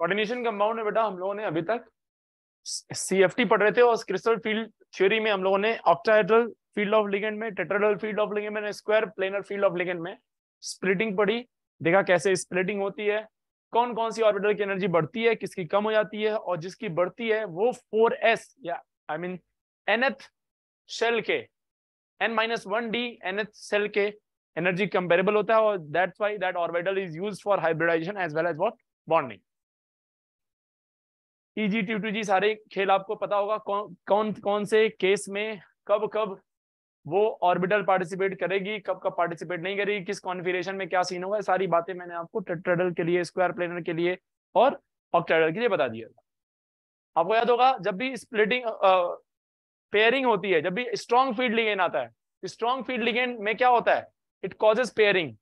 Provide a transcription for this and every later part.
Coordination compound में बेटा हम लोगों ने अभी तक सीएफटी पढ़ रहे थे और क्रिस्टल फ़ील्ड थ्योरी में हम लोगों ने ऑक्टाहेड्रल फ़ील्ड ऑफ़ लिगेंड में टेट्राहेड्रल फ़ील्ड ऑफ़ लिगेंड में square planar field of ligand में स्प्लिटिंग पढ़ी। देखा कैसे स्प्लिटिंग होती है। कौन कौन सी ऑर्बिटल की एनर्जी बढ़ती है, किसकी कम हो जाती है, और जिसकी बढ़ती है, वो फोर एस या आई मीन एनएथ शेल के N minus one D nth shell के एनर्जी कंपेरेबल होता है, और that's why that orbital is used for hybridisation as well as what bonding E G T two G खेल आपको पता होगा कौन कौन कौन से केस में कब कब वो ऑर्बिटल पार्टिसिपेट करेगी, कब कब पार्टिसिपेट नहीं करेगी, किस कॉन्फ़िगरेशन में क्या सीन होगा, सारी बातें मैंने आपको टेट्राहेड्रल के लिए स्क्वायर प्लेनर के लिए और ऑक्टाहेड्रल के लिए बता दिया आपको याद होगा, जब भी स्प्लिटिंग पेयरिंग होती है, जब भी स्ट्रॉन्ग फ़ील्ड लिगेंड आता है स्ट्रॉन्ग फ़ील्ड लिगेंड में क्या होता है? इट कॉजेज पेयरिंग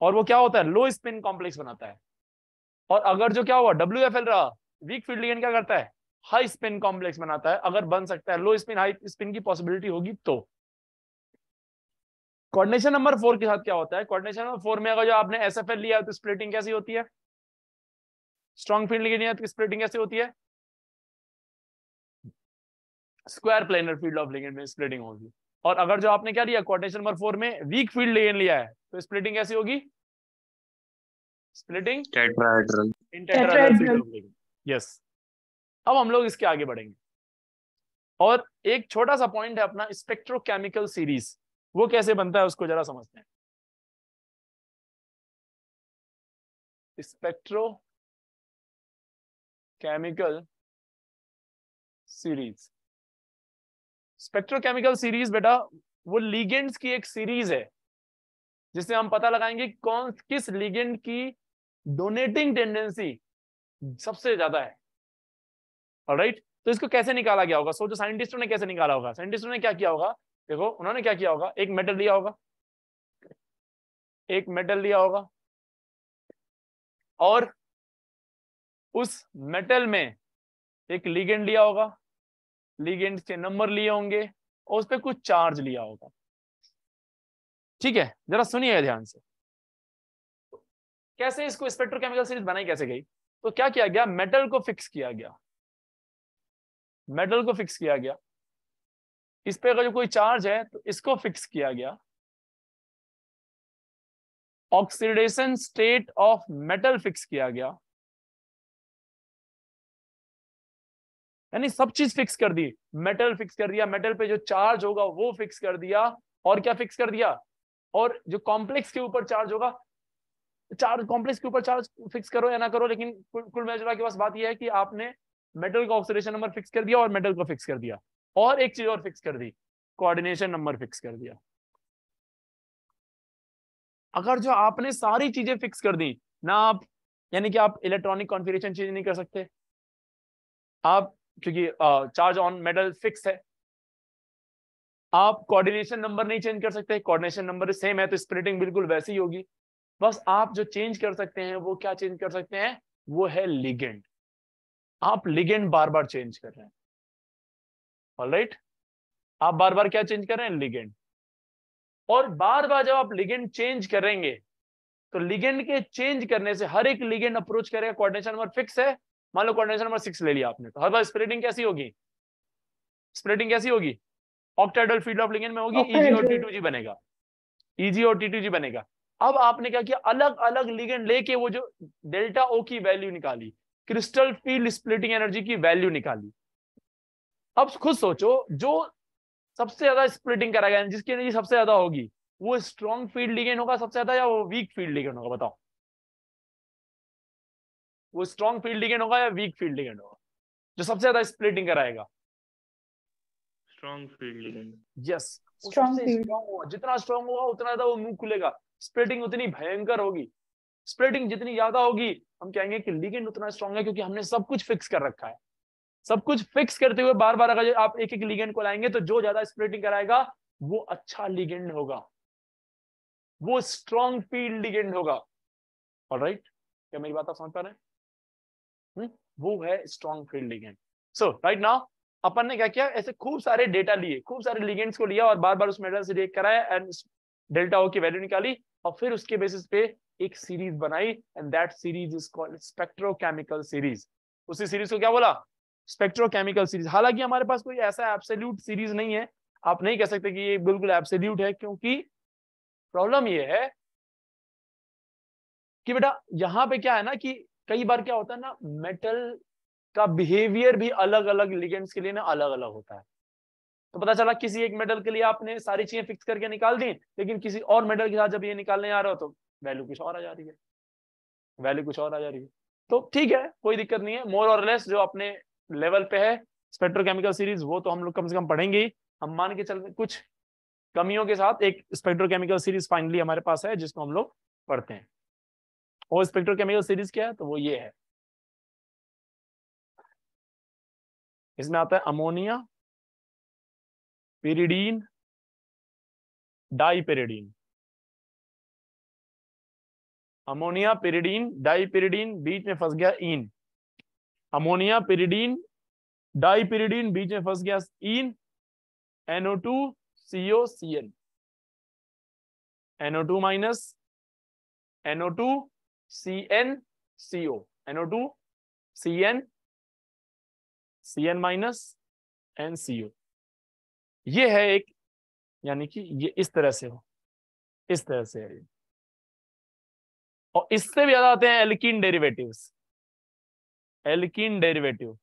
और वो क्या होता है? लो स्पिन कॉम्प्लेक्स बनाता है। और अगर जो क्या हुआ डब्ल्यू एफ़ एल रहा वीक फ़ील्ड लिगेंड क्या करता है? हाई स्पिन कॉम्प्लेक्स बनाता है। अगर बन सकता है लो स्पिन हाई स्पिन की पॉसिबिलिटी होगी तो। कोऑर्डिनेशन नंबर फोर के साथ क्या होता है? कोऑर्डिनेशन नंबर फोर में अगर जो आपने एसएफएल लिया है तो स्प्लिटिंग कैसी होती है? स्ट्रॉन्ग फ़ील्ड लिगेंड तो स्प्लिटिंग कैसी होती है? Square planar field of ligand में स्प्लिटिंग होगी। और अगर जो आपने क्या लिया कोऑर्डिनेशन नंबर फोर में वीक फ़ील्ड लिगेंड लिया है तो स्प्लिटिंग कैसी होगी? Splitting tetrahedral in tetrahedral yes अब हम लोग इसके आगे बढ़ेंगे। और एक छोटा सा पॉइंट है अपना स्पेक्ट्रोकेमिकल सीरीज़ वो कैसे बनता है उसको जरा समझते हैं। Spectrochemical series spectrochemical series बेटा, वो लीगेंड्स की एक सीरीज़ है, जिससे हम पता लगाएँगे कौन, किस लीगेंड की डोनेटिंग टेंडेंसी सबसे ज़्यादा है। राइट तो इसको कैसे निकाला गया होगा? सोचो, साइंटिस्टों ने कैसे निकाला होगा? साइंटिस्टों ने क्या किया होगा? देखो, उन्होंने क्या किया होगा? एक मेटल लिया होगा। एक मेटल लिया होगा। और उस मेटल में एक लीगेंड लिया होगा। लीगेंड के नंबर लिए होंगे और उस पर कुछ चार्ज लिया होगा। ठीक है? जरा सुनिए ध्यान से। कैसे इसको स्पेक्ट्रोकेमिकल सीरीज़ बनाई कैसे गई? तो क्या किया गया? मेटल को फिक्स किया गया। मेटल को फिक्स किया गया। इस पे अगर जो कोई चार्ज है तो इसको फिक्स किया गया। Oxidation state of metal fix किया गया। यानी सब चीज़ फिक्स कर दी। मेटल फिक्स कर दिया। मेटल पे जो चार्ज होगा, वो फिक्स कर दिया। और क्या फिक्स कर दिया? और जो कॉम्प्लेक्स के ऊपर चार्ज होगा चार्ज कॉम्प्लेक्स के ऊपर चार्ज फिक्स करो या ना करो, लेकिन कुल मिला के पास बात यह है कि आपने मेटल का ऑक्सीडेशन नंबर फिक्स कर दिया और मेटल को फिक्स कर दिया। और एक चीज़ और फिक्स कर दी कोऑर्डिनेशन नंबर फिक्स कर दिया। अगर जो आपने सारी चीज़ें फिक्स कर दी, ना आप, यानी कि आप इलेक्ट्रॉनिक कॉन्फ़िगरेशन चेंज नहीं कर सकते। आप, क्योंकि चार्ज ऑन मेटल फिक्स है। आप कोऑर्डिनेशन नंबर नहीं चेंज कर सकते। कोऑर्डिनेशन नंबर सेम है तो स्प्लिटिंग बिल्कुल वैसी होगी। बस आप जो चेंज कर सकते हैं, वो क्या चेंज कर सकते हैं? वो है लिगेंड आप लिगेंड बार बार चेंज कर रहे हैं। राइट आप बार बार क्या चेंज कर रहे हैं? लिगेंड और बार बार जब आप लिगेंड चेंज करेंगे तो लिगेंड के चेंज करने से हर एक लिगेंड अप्रोच करेगा कोऑर्डिनेशन नंबर फिक्स है। मान लो कोऑर्डिनेशन नंबर सिक्स ले लिया आपने तो हर बार स्प्लिटिंग कैसी होगी? स्प्लिटिंग कैसी होगी? ऑक्टाइडल फ़ील्ड ऑफ़ लिगेंड में होगी ईजी और टी बनेगा। ईजी और टी बनेगा। अब आपने क्या किया? अलग अलग लिगेंड लेके वो जो डेल्टा ओ की वैल्यू निकाली क्रिस्टल फ़ील्ड स्प्लिटिंग एनर्जी की वैल्यू निकाली। अब खुद सोचो जो सबसे ज़्यादा स्प्लिटिंग कराएगा जिसकी एनर्जी सबसे ज़्यादा होगी वो स्ट्रॉन्ग फ़ील्ड लिगेंड होगा सबसे ज़्यादा या वो वीक फ़ील्ड लिगेंड होगा? बताओ। वो स्ट्रॉन्ग फ़ील्ड लिगेंड होगा या वीक फ़ील्ड लिगेंड होगा? जो सबसे ज़्यादा स्प्लिटिंग कराएगा। Strong field ligand. Yes. field. होगा। जितना स्ट्रॉन्ग होगा उतना ज़्यादा वो मुँह खुलेगा। स्प्लिटिंग उतनी भयंकर होगी। स्प्लिटिंग जितनी ज़्यादा होगी, हम कहेंगे कि लिगेंड उतना स्ट्रॉन्ग है क्योंकि हमने सब कुछ फिक्स कर रखा है। सब कुछ फिक्स करते हुए बार बार अगर आप एक एक लिगेंड को लाएँगे तो जो ज़्यादा स्प्लिटिंग कराएगा, वो अच्छा लिगेंड होगा। वो स्ट्रॉन्ग फ़ील्ड लिगेंड होगा। और राइट क्या मेरी बात आप समझ पा रहे हैं? वो है strong field ligand. So right now अपन ने क्या किया? ऐसे खूब सारे डेटा लिए, खूब सारे लिगेंड्स को लिया और बार बार उस मेटल से रिएक्ट कराया एंड डेल्टा ओ की वैल्यू निकाली। और फिर उसके बेसिस पे एक सीरीज़ बनाई and that series is called spectrochemical series उसी सीरीज़ को क्या बोला? स्पेक्ट्रोकेमिकल सीरीज़ हालाँकि हमारे पास कोई ऐसा एब्सोल्यूट सीरीज़ नहीं है। आप नहीं कह सकते कि ये बिल्कुल एब्सोल्यूट है, क्योंकि प्रॉब्लम ये है कि बेटा, यहाँ पे क्या है ना कि कई बार क्या होता है ना मेटल का बिहेवियर भी अलग अलग लिगेंड्स के लिए ना अलग अलग होता है। तो पता चला किसी एक मेडल के लिए आपने सारी चीज़ें फिक्स करके निकाल दी, लेकिन किसी और मेडल के साथ जब ये निकालने आ रहा हो तो वैल्यू कुछ और आ जा रही है। वैल्यू कुछ और आ जा रही है। तो ठीक है, कोई दिक्कत नहीं है। मोर और लेस जो अपने लेवल पे है स्पेक्ट्रोकेमिकल सीरीज़ वो तो हम लोग कम से कम पढ़ेंगे हम मान के चल कुछ कमियों के साथ एक स्पेक्ट्रोकेमिकल सीरीज़ फाइनली हमारे पास है, जिसको हम लोग पढ़ते हैं। और स्पेक्ट्रोकेमिकल सीरीज़ क्या है? तो वो ये है। इसमें आता है ammonia pyridine dipyridine ammonia pyridine dipyridine बीच में फंस गया इन अमोनिया पिरिडीन डाईपिरिडीन बीच में फंस गया इन NO2 CO Cn NO2 minus N O two C N C O N O two C N NCO N है एक यानी कि ये इस तरह से हो इस तरह से है और इससे भी ज़्यादा आते हैं एल्किन डेरिवेटिव्स एल्किन डेरिवेटिव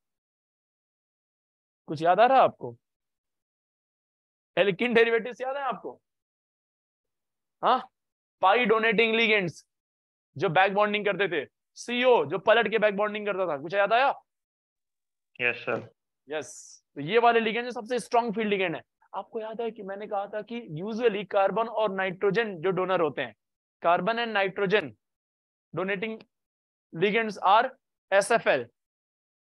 कुछ याद आ रहा है आपको? एल्किन डेरिवेटिव याद है आपको? हाँ? पाई डोनेटिंग लिगेंड्स जो बैक बॉन्डिंग करते थे। सीओ जो पलट के बैक बॉन्डिंग करता था। कुछ याद आया? यस सर यस तो ये वाले लिगेंड जो सबसे स्ट्रॉन्ग फ़ील्ड लिगेंड है। आपको याद है कि मैंने कहा था कि यूजुअली कार्बन और नाइट्रोजन जो डोनर होते हैं carbon and nitrogen donating ligands are SFL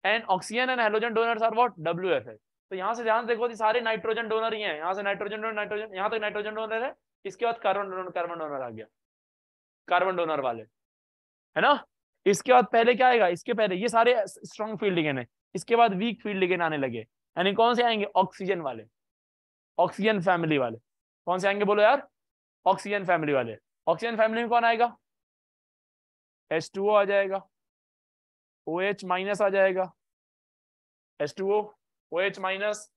and oxygen and hydrogen donors are what WFL तो यहाँ से ध्यान देखो सारे नाइट्रोजन डोनर ही हैं। यहाँ से नाइट्रोजन डोनर नाइट्रोजन यहाँ तक नाइट्रोजन डोनर है। इसके बाद कार्बन डोनर कार्बन डोनर आ गया। कार्बन डोनर वाले। है ना? इसके बाद पहले क्या आएगा? इसके पहले ये सारे स्ट्रॉन्ग फ़ील्ड लिगेंड है। इसके बाद वीक फ़ील्ड लिगेंड आने लगे। यानी कौन से आएँगे? ऑक्सीजन वाले। ऑक्सीजन फैमिली वाले। कौन से आएँगे बोलो यार? ऑक्सीजन फैमिली वाले। ऑक्सीजन फैमिली में कौन आएगा? H2O आ जाएगा। ओ OH माइनस आ जाएगा। H2O OH minus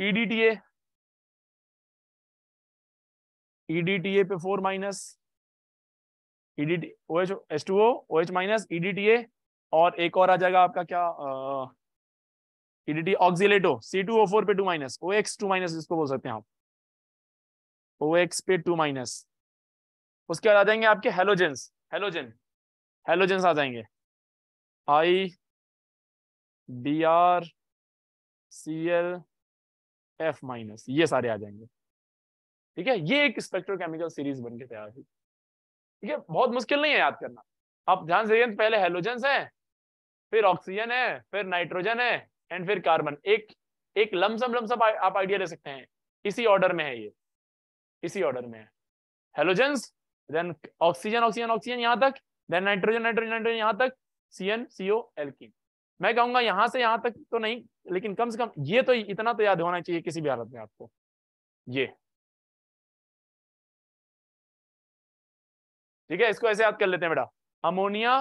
EDTA EDTA पे four minus EDT OH H2O OH minus EDTA और एक और आ जाएगा आपका क्या EDT ऑक्सिलेटो C2O4 पे two minus OX two minus जिसको बोल सकते हैं आप। ओ एक्स पे टू माइनस उसके बाद आ जाएँगे आपके हेलोजेंस हेलोजन हेलोजेंस आ जाएँगे। I B R C L F minus ये सारे आ जाएँगे। ठीक है? ये एक स्पेक्ट्रोकेमिकल सीरीज़ बन के तैयार हुई। ठीक है? बहुत मुश्किल नहीं है याद करना। आप ध्यान से पहले हेलोजेंस है, फिर ऑक्सीजन है, फिर नाइट्रोजन है एंड फिर कार्बन एक एक लमसम लमसम आप आइडिया ले सकते हैं। इसी ऑर्डर में है ये। इसी ऑर्डर में है। Halogens then oxygen oxygen oxygen यहाँ तक देन नाइट्रोजन नाइट्रोजन नाइट्रोजन यहाँ तक सी एन सीओ एल्किन मैं कहूँगा यहाँ से यहाँ तक तो नहीं, लेकिन कम से कम ये तो इतना तो याद होना चाहिए किसी भी हालत में आपको। ये। ठीक है, इसको ऐसे याद कर लेते हैं बेटा। Ammonia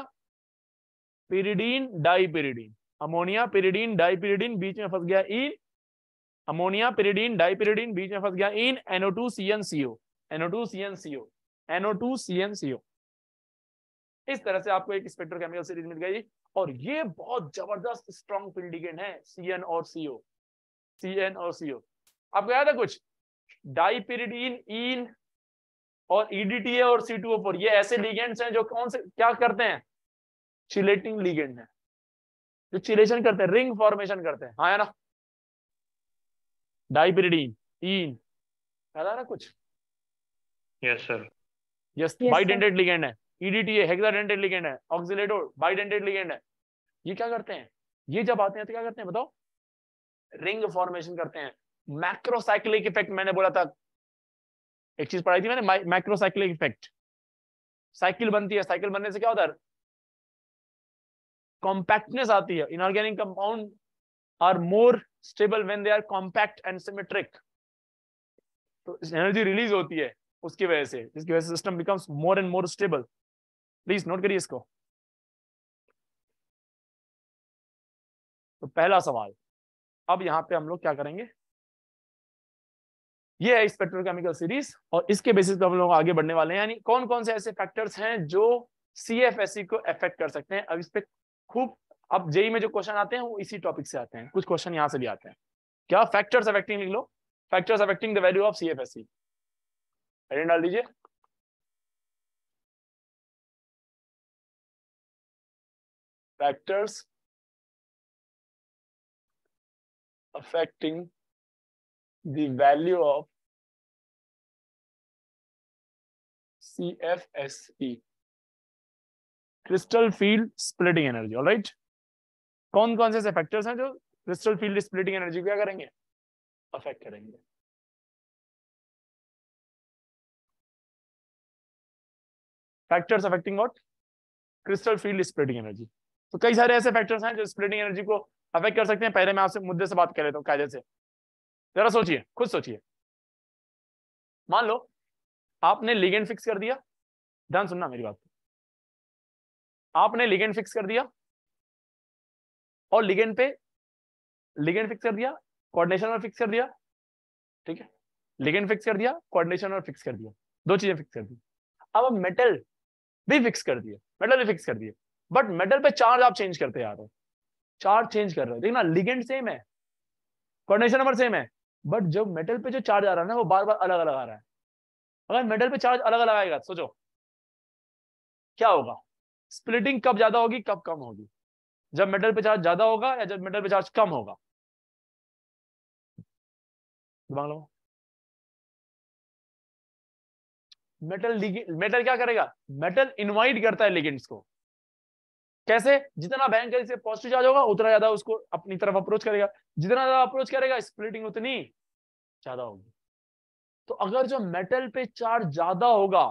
pyridine dipyridine ammonia pyridine dipyridine बीच में फंस गया इन। अमोनिया पिरिडीन डाईपिरिडीन बीच में फंस गया इन। NO2 CnCO NO2 CnCO NO2 CnCO इस तरह से आपको एक स्पेक्ट्रोकेमिकल सीरीज़ मिल गई। और ये बहुत ज़बरदस्त स्ट्रॉन्ग फ़ील्ड लिगेंड है CN और सी एन और CO आपको याद है कुछ? डाईपिरिडीन इन और EDTA और C2O4 ये ऐसे लिगेंड्स हैं जो कौन से क्या करते हैं? चिलेटिंग लिगेंड है। जो चिलेशन करते हैं रिंग फॉर्मेशन करते हैं। हाँ है ना? डाईपिरिडीन इन याद आ रहा कुछ? Yes sir yes bidentate ligand है। EDTA हेक्साडेंटेड लिगेंड है। ऑक्सिलेटो बाइडेंटेड लिगेंड है। ये क्या करते हैं? ये जब आते हैं तो क्या करते हैं बताओ? रिंग फॉर्मेशन करते हैं। मैक्रोसाइक्लिक इफ़ेक्ट मैंने बोला था। एक चीज़ पढ़ाई थी मैंने मैक्रोसाइक्लिक इफ़ेक्ट साइकिल बनती है। साइकिल बनने से क्या होता है? कॉम्पैक्टनेस आती है. Inorganic compound are more stable when they are compact and symmetric तो एनर्जी रिलीज़ होती है उसकी वजह से, जिसकी वजह से system becomes more and more stable please note करिए इसको. तो पहला सवाल, अब यहाँ पे हम लोग क्या करेंगे? ये है स्पेक्ट्रोकेमिकल सीरीज़ और इसके बेसिस पे हम लोग आगे बढ़ने वाले हैं. यानी कौन कौन से ऐसे फैक्टर्स हैं जो सी को अफेक्ट कर सकते हैं? अब इस पे खूब, अब जेई में जो क्वेश्चन आते हैं, वो इसी टॉपिक से आते हैं। कुछ क्वेश्चन यहाँ से भी आते हैं। क्या फैक्टर्स अफेक्टिंग लिख लो? Factors affecting the value of C F S C डाल दीजिए। Factors affecting the value of CFSE crystal field splitting energy all right कौन कौन से ऐसे फैक्टर्स हैं जो क्रिस्टल फ़ील्ड स्प्लिटिंग एनर्जी क्या करेंगे? अफेक्ट करेंगे। Factors affecting what crystal field splitting energy तो कई सारे ऐसे फैक्टर्स हैं जो स्प्लिटिंग एनर्जी को अफेक्ट कर सकते हैं। पहले मैं आपसे मुद्दे से बात कर लेता हूँ कायदे से। जरा सोचिए, खुद सोचिए। मान लो, आपने लिगेंड फिक्स कर दिया। ध्यान सुनना मेरी बात। आपने लिगेंड फिक्स कर दिया और लिगेंड पे लिगेंड फिक्स कर दिया कोऑर्डिनेशन और फिक्स कर दिया, ठीक है? लिगेंड फिक्स कर दिया कोऑर्डिनेशन और फिक्स कर दिया, दो चीज़ें फिक्स कर दी। अब अब मेटल भी फिक्स कर दिए मेटल भी फिक्स कर दिए बट मेटल पे चार्ज आप चेंज करते आ रहे हो। चार्ज चेंज कर रहे हो। देखना लिगेंड सेम है कोऑर्डिनेशन नंबर सेम है बट जो मेटल पे जो चार्ज आ रहा है ना, वो बार बार अलग अलग आ रहा है। अगर मेटल पे चार्ज अलग अलग आएगा, सोचो, क्या होगा? स्प्लिटिंग कब ज़्यादा होगी, कब कम होगी? जब मेटल पे चार्ज ज़्यादा होगा या जब मेटल पे चार्ज कम होगा? मेटल मेटल क्या करेगा? मेटल इनवाइट करता है लिगेंड्स को। कैसे? जितना भयंकर से पॉजिटिव चार्ज होगा, उतना ज़्यादा उसको अपनी तरफ़ अप्रोच करेगा। जितना ज़्यादा अप्रोच करेगा स्प्लिटिंग उतनी ज़्यादा होगी। तो अगर जो मेटल पे चार्ज ज़्यादा होगा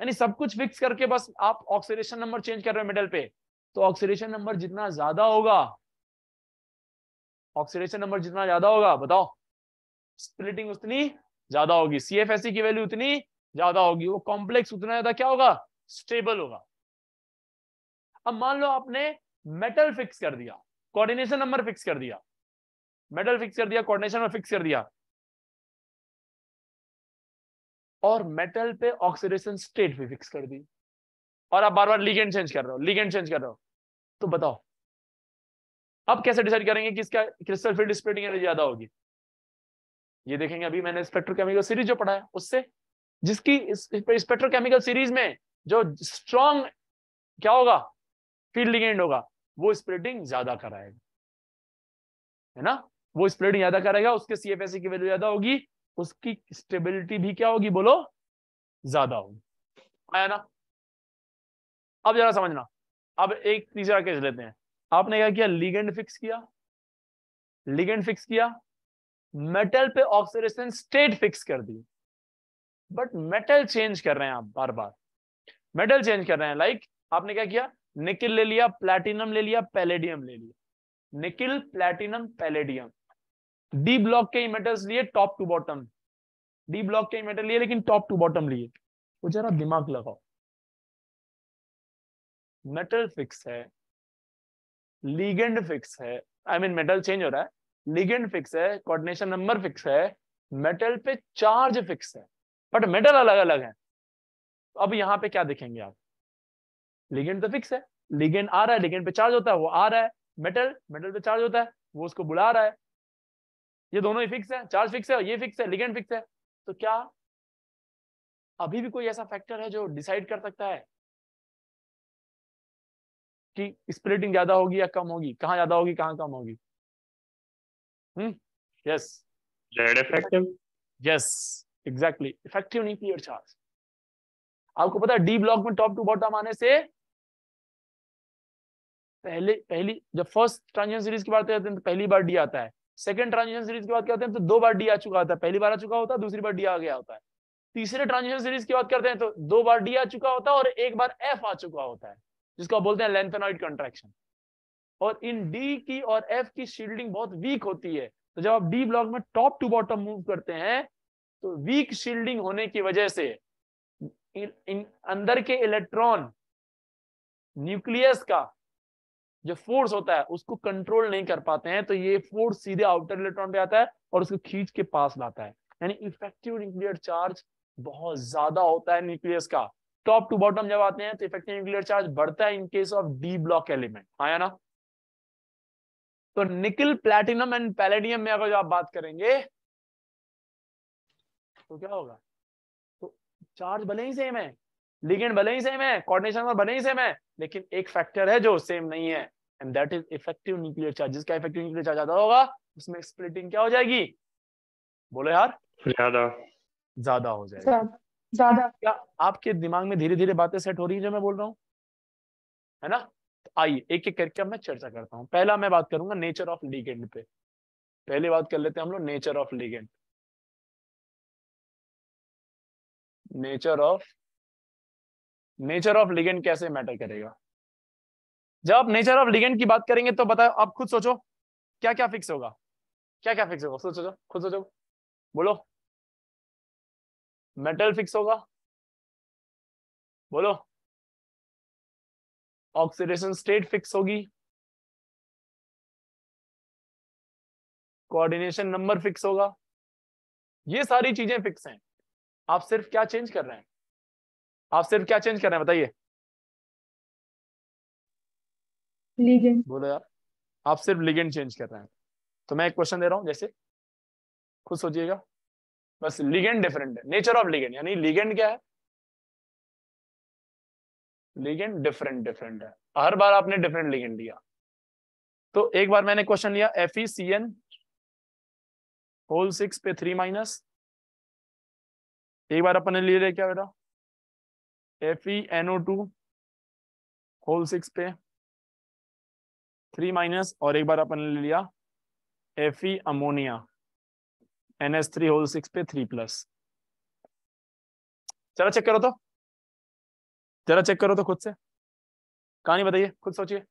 यानी सब कुछ फिक्स करके बस आप ऑक्सीडेशन नंबर चेंज कर रहे हो मेटल पे। तो ऑक्सीडेशन नंबर जितना ज़्यादा होगा ऑक्सीडेशन नंबर जितना ज़्यादा होगा, बताओ। स्प्लिटिंग उतनी ज़्यादा होगी सीएफएससी की वैल्यू उतनी ज़्यादा होगी, वो कॉम्प्लेक्स उतना ज़्यादा क्या होगा? स्टेबल होगा। अब मान लो आपने मेटल फिक्स कर दिया कोऑर्डिनेशन नंबर फिक्स कर दिया। मेटल फिक्स कर दिया कोऑर्डिनेशन नंबर फिक्स कर दिया। और मेटल पे ऑक्सीडेशन स्टेट भी फिक्स कर दी। और आप बार बार लीगेंड चेंज कर रहे हो लीगेंड चेंज कर रहे हो। तो बताओ, अब कैसे डिसाइड करेंगे कि इसका क्रिस्टल फ़ील्ड स्प्लिटिंग एनर्जी ज़्यादा होगी? ये देखेंगे अभी मैंने स्पेक्ट्रोकेमिकल सीरीज़ जो पढ़ा है, उससे जिसकी स्पेक्ट्रोकेमिकल सीरीज़ में जो स्ट्रॉन्ग क्या होगा? फ़ील्ड लिगेंड होगा, वो स्प्लिटिंग ज़्यादा कराएगा। है ना? वो स्प्लिटिंग ज़्यादा करेगा उसके सीएफएससी की वैल्यू ज़्यादा होगी उसकी स्टेबिलिटी भी क्या होगी? बोलो ज़्यादा होगी। आया ना? अब जरा समझना। अब एक तीसरा केस लेते हैं। आपने क्या किया? लिगेंड फिक्स किया। लिगेंड फिक्स किया। मेटल पे ऑक्सीडेशन स्टेट फिक्स कर दी। बट मेटल चेंज कर रहे हैं आप बार बार। मेटल चेंज कर रहे हैं। लाइक like, आपने क्या किया? निकिल ले लिया प्लेटिनम ले लिया पैलेडियम ले लिया। Nickel platinum palladium D block के मेटल्स लिए top to bottom D block के मेटल लिए, लेकिन टॉप टू बॉटम लिए। वो जरा दिमाग लगाओ। मेटल फिक्स है। लीगेंड फिक्स है। आई मीन मेटल चेंज हो रहा है। लीगेंड फिक्स है। कोऑर्डिनेशन नंबर फिक्स है। मेटल पे चार्ज फिक्स है। बट मेटल अलग अलग है। अब यहाँ पे क्या देखेंगे आप? लिगेंड तो फिक्स है। लिगेंड आ रहा है। लिगेंड पे चार्ज होता है। वो आ रहा है। मेटल मेटल पे चार्ज होता है। वो उसको बुला रहा है। ये दोनों ही फिक्स है चार्ज फिक्स है ये फिक्स है लिगेंड फिक्स है। तो क्या अभी भी कोई ऐसा फैक्टर है जो डिसाइड कर सकता है कि स्प्लिटिंग ज़्यादा होगी या कम होगी? कहाँ ज़्यादा होगी कहाँ कम होगी? हम्म yes Z effective yes exactly effective nuclear charge आपको पता है डी ब्लॉक में टॉप टू बॉटम आने से पहले पहली जब फ़र्स्ट ट्रांजिशन सीरीज़ की बात करते हैं तो पहली बार डी आता है। सेकंड ट्रांजिशन सीरीज़ की बात करते हैं? तो दो बार डी आ चुका होता है। पहली बार आ चुका होता है दूसरी बार डी आ गया होता है। तीसरे ट्रांजिशन सीरीज़ की बात करते हैं तो दो बार डी आ चुका होता है और एक बार एफ़ आ चुका होता है जिसको बोलते हैं लेंथेनॉइड कंट्रैक्शन और इन डी की और एफ़ की शील्डिंग बहुत वीक होती है। तो जब आप डी ब्लॉक में टॉप टू बॉटम मूव करते हैं तो वीक शील्डिंग होने की वजह से इन, इन अंदर के इलेक्ट्रॉन न्यूक्लियस का जो फोर्स होता है, उसको कंट्रोल नहीं कर पाते हैं तो ये फोर्स सीधे आउटर इलेक्ट्रॉन पे आता है और उसको खींच के पास लाता है। यानी इफ़ेक्टिव न्यूक्लियर चार्ज बहुत ज़्यादा होता है न्यूक्लियस का। टॉप टू बॉटम जब आते हैं तो इफ़ेक्टिव न्यूक्लियर चार्ज बढ़ता है in case of D block element आया ना? तो निकल प्लेटिनम एंड पैलेडियम में अगर आप बात करेंगे तो क्या होगा? तो चार्ज भले ही सेम है लिगेंड भले ही सेम है कोऑर्डिनेशन भले ही सेम है, लेकिन एक फैक्टर है जो सेम नहीं है। And that is effective nuclear charge जिसका इफ़ेक्टिव न्यूक्लियर चार्ज ज़्यादा होगा उसमें स्प्लिटिंग क्या हो जाएगी? बोलो यार। ज़्यादा। ज़्यादा हो जाएगा। ज़्यादा क्या आपके दिमाग में धीरे धीरे बातें सेट हो रही है जो मैं बोल रहा हूँ? है ना? तो आइए एक एक करके मैं चर्चा करता हूँ। पहला मैं बात करूँगा नेचर ऑफ़ लीगेंड पे। पहले बात कर लेते हैं हम लोग nature of ligand nature of nature of ligand कैसे मैटर करेगा? जब आप नेचर ऑफ़ लिगेंड की बात करेंगे तो बताओ, आप खुद सोचो क्या क्या फिक्स होगा? क्या क्या फिक्स होगा सोचो, खुद सोचो। बोलो। मेटल फिक्स होगा। बोलो। ऑक्सीडेशन स्टेट फिक्स होगी। कोऑर्डिनेशन नंबर फिक्स होगा। ये सारी चीज़ें फिक्स हैं। आप सिर्फ़ क्या चेंज कर रहे हैं? आप सिर्फ़ क्या चेंज कर रहे हैं? बताइए। लिगेंड बोलो यार। आप सिर्फ़ लिगेंड चेंज कर रहे हैं। तो मैं एक क्वेश्चन दे रहा हूँ, जैसे खुद सोचिएगा। बस लिगेंड डिफरेंट है। नेचर ऑफ़ लिगेंड यानी लिगेंड क्या है? लिगेंड डिफरेंट डिफरेंट है। हर बार आपने डिफरेंट लिगेंड लिया। तो एक बार मैंने क्वेश्चन लिया F E C N whole six पे थ्री माइनस एक बार अपन ने ले लिया क्या बेटा? F E NO two whole six पे। थ्री माइनस और एक बार अपन ले लिया F E ammonia. N S three whole six पे थ्री प्लस। चलो चेक करो तो। जरा चेक करो तो खुद से। कहानी बताइए, खुद सोचिए।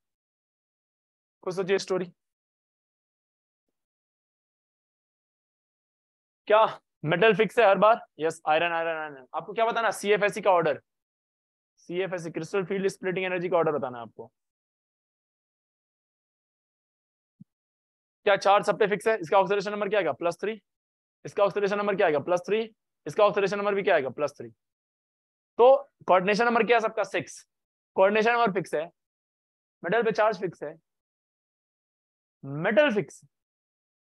खुद सोचिए स्टोरी क्या? मेटल फिक्स है हर बार? यस आयरन आयरन आयरन आपको क्या बताना? सी एफ़ एस का order C F S crystal field splitting energy का ऑर्डर बताना आपको। क्या चार सब पे फिक्स है? इसका ऑक्सीडेशन नंबर क्या आएगा? प्लस थ्री इसका ऑक्सीडेशन नंबर क्या आएगा? प्लस थ्री इसका ऑक्सीडेशन नंबर भी क्या आएगा? प्लस थ्री तो कोऑर्डिनेशन नंबर क्या है सबका? सिक्स कोऑर्डिनेशन नंबर फिक्स है। मेटल पे चार्ज फिक्स है। मेटल फिक्स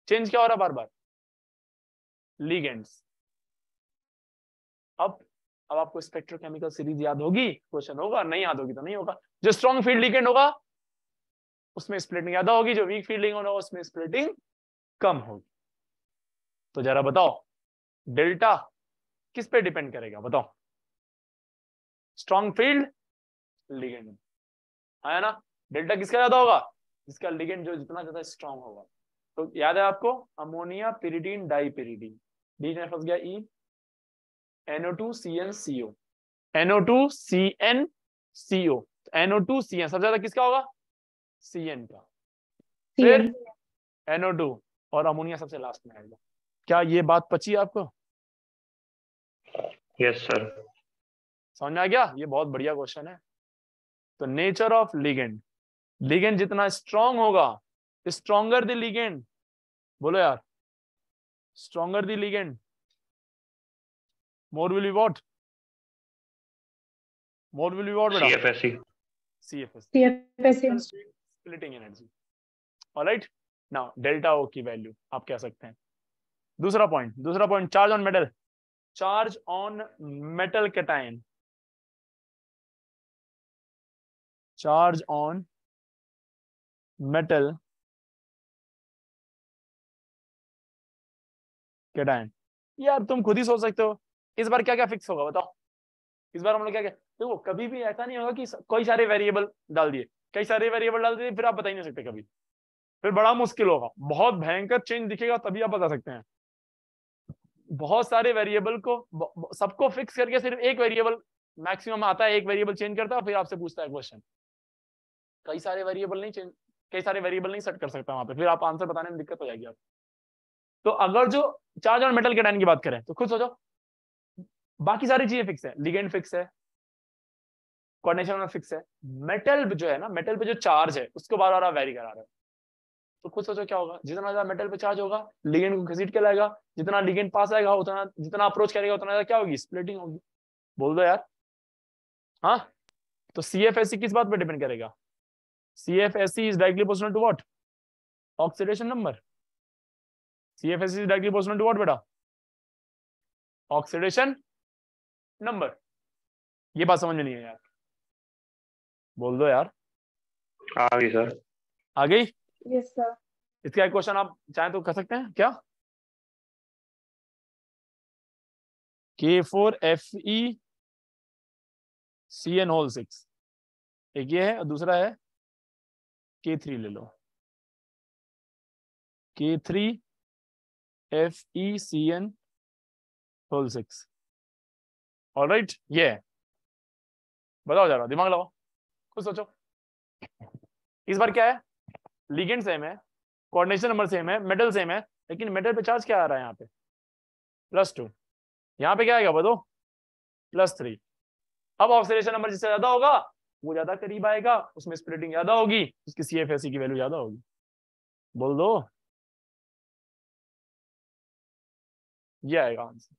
चेंज क्या हो रहा बार बार? लीगेंड्स अब अब आपको स्पेक्ट्रोकेमिकल सीरीज़ याद होगी? क्वेश्चन होगा? नहीं याद होगी तो नहीं होगा। जो स्ट्रॉन्ग फ़ील्ड लीगेंड होगा उसमें स्प्लिटिंग ज़्यादा होगी, जो वीक फील्डिंग होगा उसमें स्प्लिटिंग कम होगी। तो जरा बताओ डेल्टा किस पे डिपेंड करेगा? बताओ। स्ट्रॉन्ग फ़ील्ड लिगेंड आया ना? डेल्टा किसका ज़्यादा होगा? जिसका लिगेंड जो जितना ज़्यादा स्ट्रॉन्ग होगा। तो याद है आपको? अमोनिया पिरिडीन डाईपिरिडीन डी में फंस गया ई NO2 CN CO NO2 CN CO NO2 CN सबसे ज़्यादा किसका होगा? CN का। फिर NO2 और अमोनिया सबसे लास्ट में आएगा। क्या ये बात पची आपको? यस सर समझ में आ गया? ये बहुत बढ़िया क्वेश्चन है। तो नेचर ऑफ़ लिगेंड लिगेंड जितना स्ट्रांग होगा स्ट्रॉन्गर द लिगेंड बोलो यार। Stronger the ligand more will be what? More will be what beta CFSE cfs Splitting energy. All right now, delta की वैल्यू आप कह सकते हैं? दूसरा पॉइंट दूसरा point charge on metal charge on metal cation charge on metal cation यार, तुम खुद ही सोच सकते हो। इस बार क्या क्या फिक्स होगा, बताओ। इस बार हम लोग क्या क्या देखो, कभी भी ऐसा नहीं होगा कि कई सारे वेरिएबल डाल दिए। कई सारे वेरिएबल डाल दिए फिर आप बता ही नहीं सकते कभी। फिर बड़ा मुश्किल होगा। बहुत भयंकर चेंज दिखेगा, तभी आप बता सकते हैं। बहुत सारे वेरिएबल को सबको फिक्स करके सिर्फ़ एक वेरिएबल मैक्सिमम आता है, एक वेरिएबल चेंज करता है, फिर आपसे पूछता है क्वेश्चन कई सारे वेरिएबल नहीं चेंज कई सारे वेरिएबल नहीं सेट कर सकता वहाँ पे, फिर आप आंसर बताने में दिक्कत हो जाएगी आप तो अगर जो चार्ज और मेटल के टाइम की बात करें तो खुद सोचो। बाकी सारी चीज़ें फिक्स है लिगेंड फिक्स है कोऑर्डिनेशन में फिक्स है। मेटल जो है ना मेटल पे जो चार्ज है, उसको बार बार वेरी करा रहे हो। तो खुद सोचो क्या होगा? जितना ज़्यादा मेटल पे चार्ज होगा लिगेंड को घसीट के लाएगा, जितना लिगेंड पास आएगा, उतना, जितना अप्रोच करेगा, उतना ज़्यादा क्या होगी? स्प्लिटिंग होगी। बोल दो यार। हाँ? तो सी एफ़ एस सी किस बात पर डिपेंड करेगा? C F S C is directly proportional to what oxidation number C F S C is directly proportional to what बेटा? ऑक्सीडेशन नंबर ये बात समझ में नहीं है यार। बोल दो यार। आ गई सर। आ गई? यस सर इसका एक क्वेश्चन आप चाहें तो कर सकते हैं? क्या? K four F E C N whole six एक ये है और दूसरा है के थ्री ले लो। K three F E C N whole six all right ये है। बताओ जरा दिमाग लगाओ। खुद सोचो। इस बार क्या है? लिगेंड सेम है कोऑर्डिनेशन नंबर सेम है मेटल सेम है लेकिन मेटल पे चार्ज क्या आ रहा है यहाँ पे? प्लस टू यहाँ पे क्या आएगा बताओ प्लस थ्री अब ऑक्सीडेशन नंबर जिससे ज़्यादा होगा वो ज़्यादा करीब आएगा उसमें स्प्लिटिंग ज़्यादा होगी उसकी सी एफ़ की वैल्यू ज़्यादा होगी। बोल दो। ये आएगा आंसर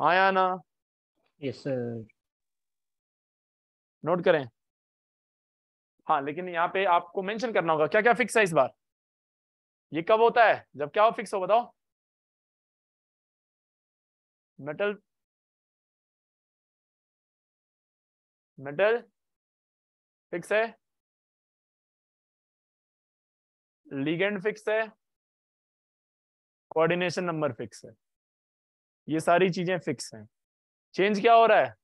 हाँ या ना? यस सर नोट करें। हाँ लेकिन यहाँ पे आपको मेंशन करना होगा क्या क्या फिक्स है इस बार? ये कब होता है? जब क्या हो फिक्स हो बताओ। मेटल मेटल फिक्स है। लीगेंड फिक्स है। कोऑर्डिनेशन नंबर फिक्स है। ये सारी चीज़ें फिक्स हैं। चेंज क्या हो रहा है?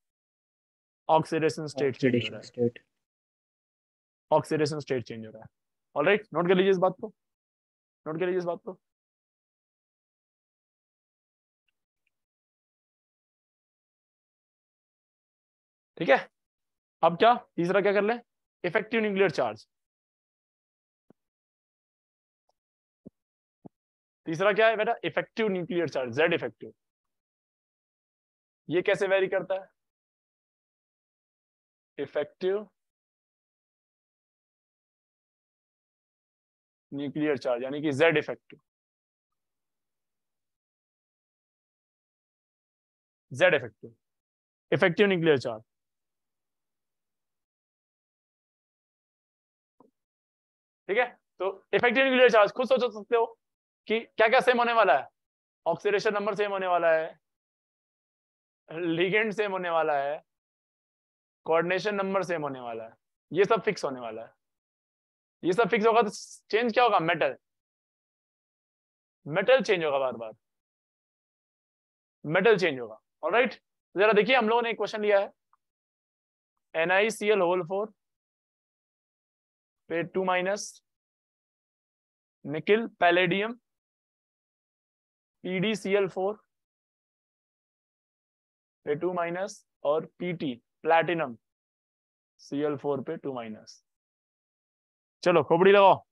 Oxidation state state oxidation state change हो रहा है। ऑल राइट नोट कर लीजिए इस बात को। नोट कर लीजिए इस बात को। ठीक है? अब क्या? तीसरा क्या कर लें? इफ़ेक्टिव न्यूक्लियर चार्ज तीसरा क्या है बेटा? Effective nuclear charge Z effective ये कैसे वेरी करता है? इफ़ेक्टिव न्यूक्लियर चार्ज, यानी कि Z effective Z effective effective nuclear charge ठीक है? तो इफ़ेक्टिव न्यूक्लियर चार्ज खुद सोच सकते हो कि क्या क्या सेम होने वाला है। ऑक्सीडेशन नंबर सेम होने वाला है। लिगेंड सेम होने वाला है। कोऑर्डिनेशन नंबर सेम होने वाला है। ये सब फिक्स होने वाला है। ये सब फिक्स होगा तो चेंज क्या होगा? मेटल मेटल चेंज होगा बार बार. मेटल चेंज होगा. और राइट जरा देखिए, हम लोगों ने एक क्वेश्चन लिया है. N I C L whole four पे two minus nickel palladium PD C L four पे टू माइनस और PT platinum C L four पे टू माइनस चलो, खोपड़ी लगाओ।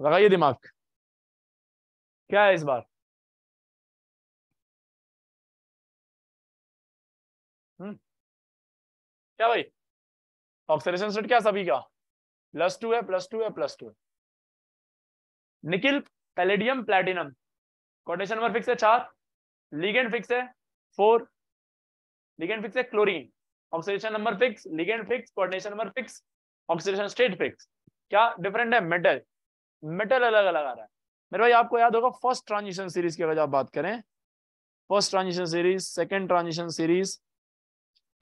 लगाइए दिमाग। क्या है इस बार? हम्म। क्या भाई? ऑक्सीडेशन स्टेट क्या सभी का? प्लस टू है, प्लस टू है, प्लस टू है। Nickel palladium, platinum. Coordination number fix है चार, लीगेंड फिक्स है फोर, लीगेंड फिक्स है chlorine. Oxidation number fix ligand fix coordination number fix oxidation state fix क्या डिफरेंट है? मेटल मेटल अलग अलग आ रहा है। मेरे भाई, आपको याद होगा फ़र्स्ट ट्रांजिशन सीरीज़ की अगर आप बात करें first transition series second transition series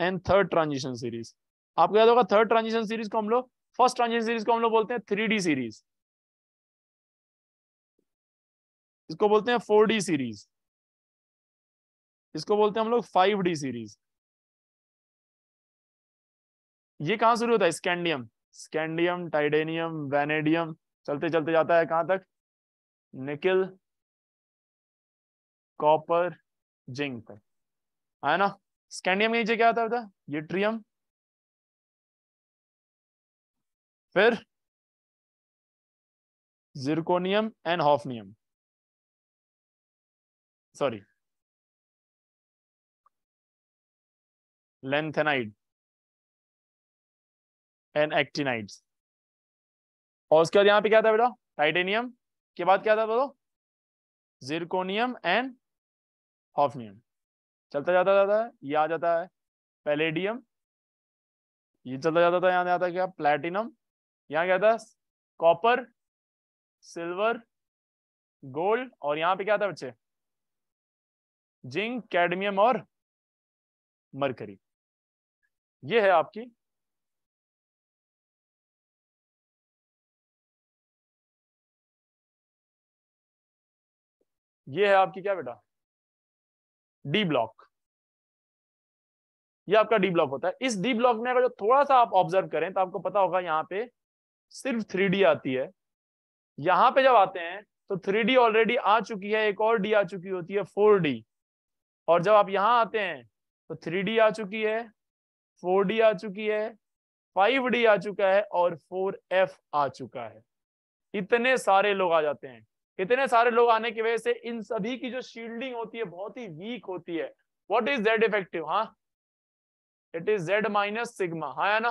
and third transition series आपको याद होगा थर्ड ट्रांजिशन सीरीज़ को हम लोग फ़र्स्ट ट्रांजिशन सीरीज़ को हम लोग बोलते हैं थ्री सीरीज़ इसको बोलते हैं फोर सीरीज़ इसको बोलते हैं हम लोग फाइव सीरीज़ ये कहाँ शुरू होता है? स्कैंडियम। Scandium titanium vanadium. चलते चलते जाता है कहाँ तक? निकिल कॉपर जिंक तक। है ना? स्कैंडियम के नीचे क्या आता है यूट्रियम। फिर zirconium and hafnium. Sorry. Lanthanide. And actinides और उसके बाद यहाँ पे क्या था बेटा? टाइटेनियम के बाद क्या था बोलो? जिरकोनियम एंड हॉफनियम चलता जाता जाता है, ये आ जाता है पैलेडियम ये चलता जाता था, यहाँ जाता क्या? प्लेटिनम यहाँ क्या था? कॉपर सिल्वर गोल्ड और यहाँ पे क्या था बच्चे? जिंक कैडमियम और मरकरी ये है आपकी ये है आपकी क्या बेटा? डी ब्लॉक ये आपका डी ब्लॉक होता है। इस डी ब्लॉक में अगर जो थोड़ा सा आप ऑब्ज़र्व करें तो आपको पता होगा यहाँ पे सिर्फ़ थ्री आती है। यहाँ पे जब आते हैं तो थ्री ऑलरेडी आ चुकी है, एक और डी आ चुकी होती है फोर और जब आप यहाँ आते हैं तो थ्री आ चुकी है फोर आ चुकी है फाइव आ चुका है और फोर आ चुका है। इतने सारे लोग आ जाते हैं। इतने सारे लोग आने की वजह से इन सभी की जो शील्डिंग होती है, बहुत ही वीक होती है। वॉट इज़ जेड इफ़ेक्टिव हाँ? It is Z minus sigma हाँ है ना?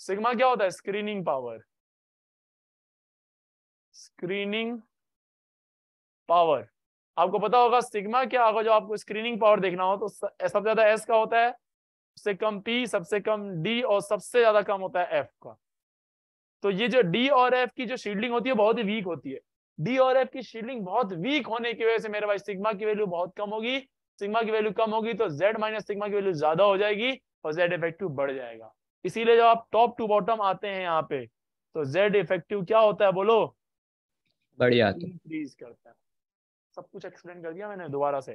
सिग्मा क्या होता है? स्क्रीनिंग पावर स्क्रीनिंग पावर आपको पता होगा सिग्मा क्या होगा? जो आपको स्क्रीनिंग पावर देखना हो तो सबसे ज़्यादा एस का होता है, सबसे कम पी सबसे कम डी और सबसे ज़्यादा कम होता है एफ़ का। तो ये जो डी और एफ़ की जो शील्डिंग होती है बहुत ही वीक होती है। डी और एफ़ की शील्डिंग बहुत वीक होने की वजह से मेरे भाई सिग्मा की वैल्यू बहुत कम होगी। सिग्मा की वैल्यू कम होगी तो जेड माइनस सिग्मा की वैल्यू ज़्यादा हो जाएगी और जेड इफ़ेक्टिव बढ़ जाएगा। इसीलिए जब आप टॉप टू बॉटम आते हैं यहाँ पे तो जेड इफ़ेक्टिव क्या होता है बोलो? बढ़िया। इंक्रीज करता है। सब कुछ एक्सप्लेन कर दिया मैंने दोबारा से।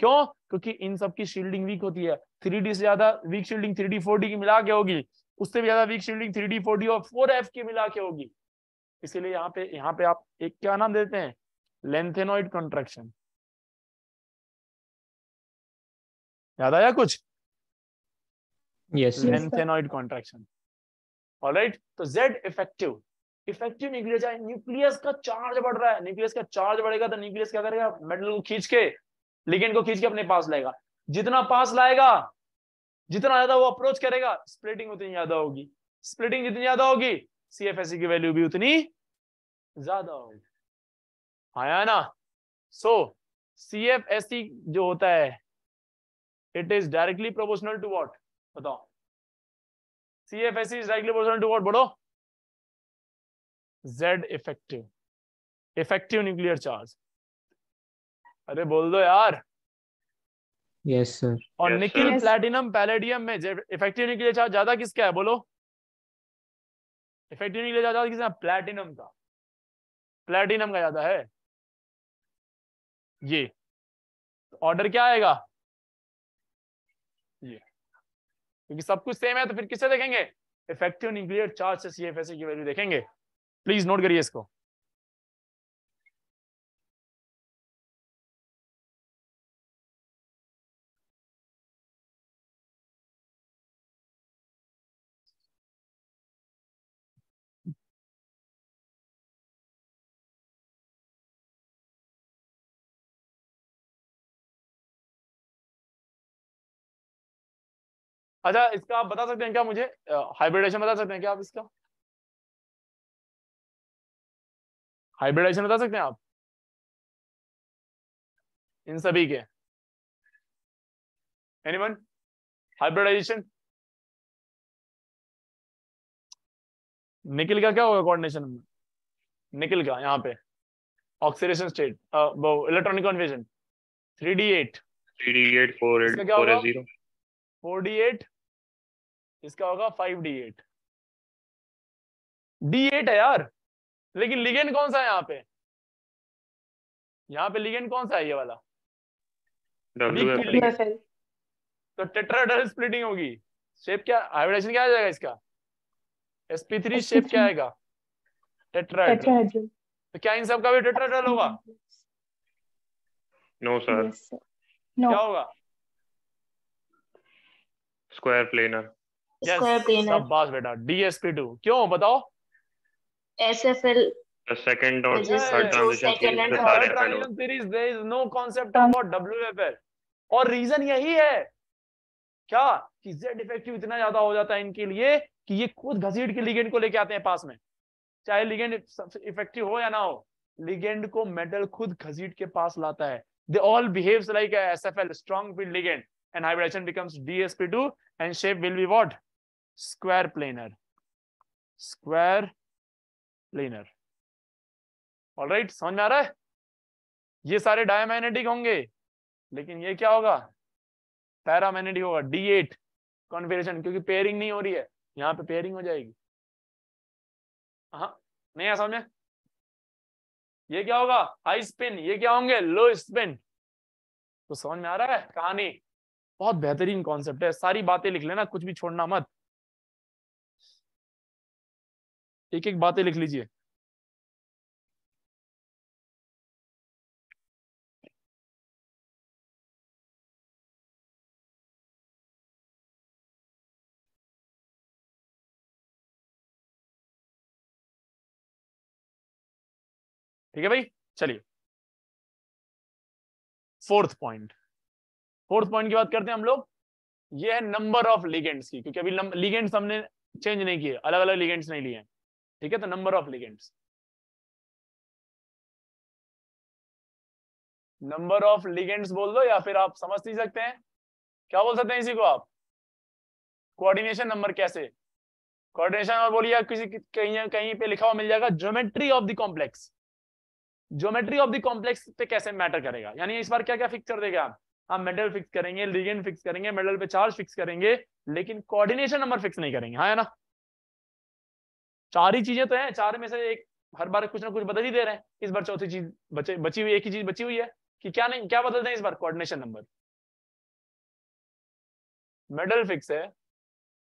क्यों? क्योंकि इन सब की शील्डिंग वीक होती है। थ्री से ज़्यादा weak shielding three D four D की मिला के होगी। उससे भी ज़्यादा weak shielding three D four D और फोर एफ़ की मिला के होगी। इसीलिए यहाँ पे यहाँ पे आप एक क्या नाम देते हैं? लेंथेनोइड कॉन्ट्रेक्शन याद आया कुछ? Yes lanthanoid contraction all right तो Z effective effective nucleus nucleus का चार्ज बढ़ रहा है। न्यूक्लियस का चार्ज बढ़ेगा तो न्यूक्लियस क्या करेगा? मेटल को खींच के लिगेंड को खींच के अपने पास लाएगा। जितना पास लाएगा जितना ज़्यादा वो अप्रोच करेगा स्प्लिटिंग उतनी ज़्यादा होगी। स्प्लिटिंग जितनी ज़्यादा होगी सीएफएससी की वैल्यू भी उतनी ज़्यादा होगी। आया ना? सो सीएफएससी जो होता है it is directly proportional to what बताओ। CFSC is directly proportional to what बोलो। Z effective effective nuclear charge अरे बोल दो यार। यस सर और निकिल प्लैटिनम पैलेडियम में इफ़ेक्टिव न्यूक्लियर चार्ज ज़्यादा किसका है? बोलो। इफ़ेक्टिव न्यूक्लियर चार्ज ज़्यादा किसका प्लैटिनम का। प्लैटिनम का ज़्यादा है। ये। ऑर्डर क्या आएगा? ये। क्योंकि सब कुछ सेम है तो फिर किससे देखेंगे? इफ़ेक्टिव न्यूक्लियर चार्ज से सीएफएससी की वैल्यू देखेंगे। प्लीज़ नोट करिए इसको। अच्छा इसका आप बता सकते हैं क्या मुझे? हाइब्रिडेशन बता सकते हैं क्या आप इसका? हाइब्रिडेशन बता सकते हैं आप? इन सभी के। एनीवन हाइब्रिडाइजेशन निकल का क्या होगा कोऑर्डिनेशन में? निकल का यहाँ पे। ऑक्सीडेशन स्टेट वो electronic conversion three D eight three D eight four इसका होगा? Five D eight D eight है यार। लेकिन लिगेंड कौन सा है यहाँ पे? यहाँ पे लिगेंड कौन सा है ये वाला. तो टेट्राहेड्रल स्प्लिटिंग होगी। शेप क्या? हाइब्रिडेशन क्या आ जाएगा इसका? Sp3 शेप क्या आएगा? टेट्राहेड्रल तो क्या इन सब का भी टेट्राहेड्रल होगा? नो सर क्या होगा square planar Yes, Square planar. शाबाश बेटा। DSP2 क्यों? बताओ। SFL the second or third transition series is no concept about WFL और रीजन यही है। क्या? कि जेड इफ़ेक्टिव इतना ज़्यादा हो जाता है इनके लिए कि ये खुद घसीट के लिगेंड को लेके आते हैं पास में। चाहे लिगेंड इफ़ेक्टिव हो या ना हो लिगेंड को मेटल खुद घसीट के पास लाता है। They all behaves like S F strong field ligand and hybridization becomes DSP2 and shape will be what? Square planar. Square planar. All right, समझ में आ रहा है? ये सारे डायमैग्नेटिक होंगे लेकिन ये क्या होगा? पैरामैग्नेटिक होगा D8 कॉन्फिगरेशन क्योंकि पेयरिंग नहीं हो रही है यहाँ पे पेयरिंग हो जाएगी। हाँ नहीं है समझ में? ये क्या होगा? हाई स्पिन ये क्या होंगे? लो स्पिन तो समझ में आ रहा है? कहानी। बहुत बेहतरीन कॉन्सेप्ट है सारी बातें लिख लेना कुछ भी छोड़ना मत। एक एक बातें लिख लीजिए। ठीक है भाई? चलिए। Fourth point. फोर्थ पॉइंट की बात करते हैं हम लोग। ये है नंबर ऑफ़ लिगेंड्स की, क्योंकि अभी लिगेंड्स हमने चेंज नहीं किए अलग अलग लिगेंड्स नहीं लिए। ठीक है तो number of ligands number of ligands बोल दो या फिर आप समझ नहीं सकते हैं? क्या बोल सकते हैं इसी को आप? कोऑर्डिनेशन नंबर कैसे? कोऑर्डिनेशन और बोलिए किसी कहीं कहीं पे लिखा हुआ मिल जाएगा geometry of the complex geometry of the complex पे कैसे मैटर करेगा? यानी इस बार क्या क्या फिक्स कर देगा आप? हम मेडल फिक्स करेंगे लिगेंड फिक्स करेंगे मेडल पे चार्ज फिक्स करेंगे, लेकिन कोऑर्डिनेशन नंबर फिक्स नहीं करेंगे, है ना? चार ही चीज़ें तो हैं, चार में से एक हर बार कुछ ना कुछ बदल ही दे रहे हैं। इस बार चौथी चीज़ बचे, बची हुई, एक ही चीज़ बची हुई है कि क्या नहीं, क्या बदलते हैं इस बार कोऑर्डिनेशन नंबर मेडल फिक्स है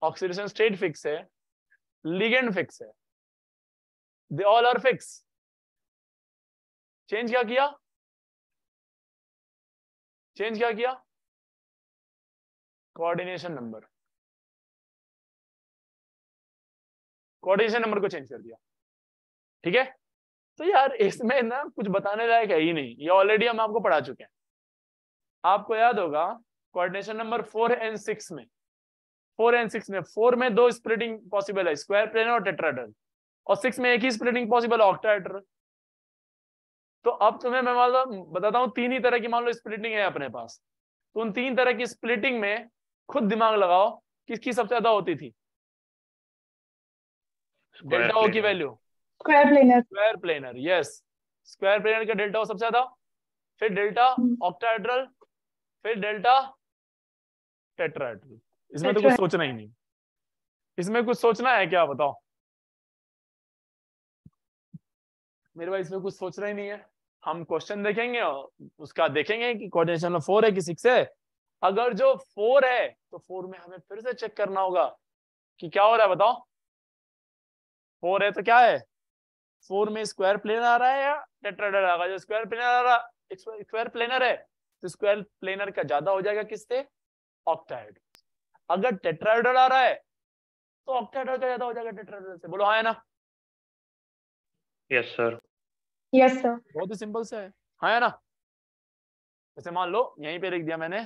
ऑक्सीडेशन स्टेट फिक्स है लिगेंड फिक्स है। They all are fix change क्या किया? चेंज क्या किया? कोऑर्डिनेशन नंबर कोऑर्डिनेशन नंबर को चेंज कर दिया। ठीक है? तो यार, इसमें ना कुछ बताने लायक है ही नहीं। ये ऑलरेडी हम आपको पढ़ा चुके हैं। आपको याद होगा coordination number four and six में। फोर एंड सिक्स में फोर में दो स्प्लिटिंग पॉसिबल है स्क्वायर प्लेन और टेट्राड्रल और सिक्स में एक ही स्प्लिटिंग पॉसिबल ऑक्टाहेड्रल तो अब तुम्हें मैं मान लो, बताता हूँ, तीन ही तरह की मान लो स्प्लिटिंग है अपने पास। तो उन तीन तरह की स्प्लिटिंग में खुद दिमाग लगाओ, किसकी सबसे ज़्यादा होती थी? डेल्टा ओ की value square planar square planar yes square planar का डेल्टा ओ सबसे ज़्यादा? फिर डेल्टा ऑक्टाहेड्रल फिर डेल्टा टेट्राहेड्रल इसमें तो कुछ सोचना ही नहीं। इसमें कुछ सोचना है क्या बताओ? मेरे भाई इसमें कुछ सोचना ही नहीं है। हम क्वेश्चन देखेंगे उसका देखेंगे कि कोऑर्डिनेशन में फोर है कि सिक्स है। अगर जो फोर है तो फोर में हमें फिर से चेक करना होगा कि क्या हो रहा है बताओ? फोर है तो क्या है? फोर में स्क्वायर प्लेनर आ रहा है या टेट्राहेड्रल आ रहा है जो स्क्वायर प्लेनर आ रहा है स्क्वायर प्लेनर है तो स्क्वायर प्लेनर का ज़्यादा हो जाएगा किससे? ऑक्टाहेड्रल अगर टेट्राहेड्रल आ रहा है तो ऑक्टाहेड्रल का ज़्यादा हो जाएगा टेट्राहेड्रल से। बोलो हाँ है ना? यस सर यस सर बहुत ही सिंपल से है। हाँ है ना? जैसे मान लो यहीं पे लिख दिया मैंने।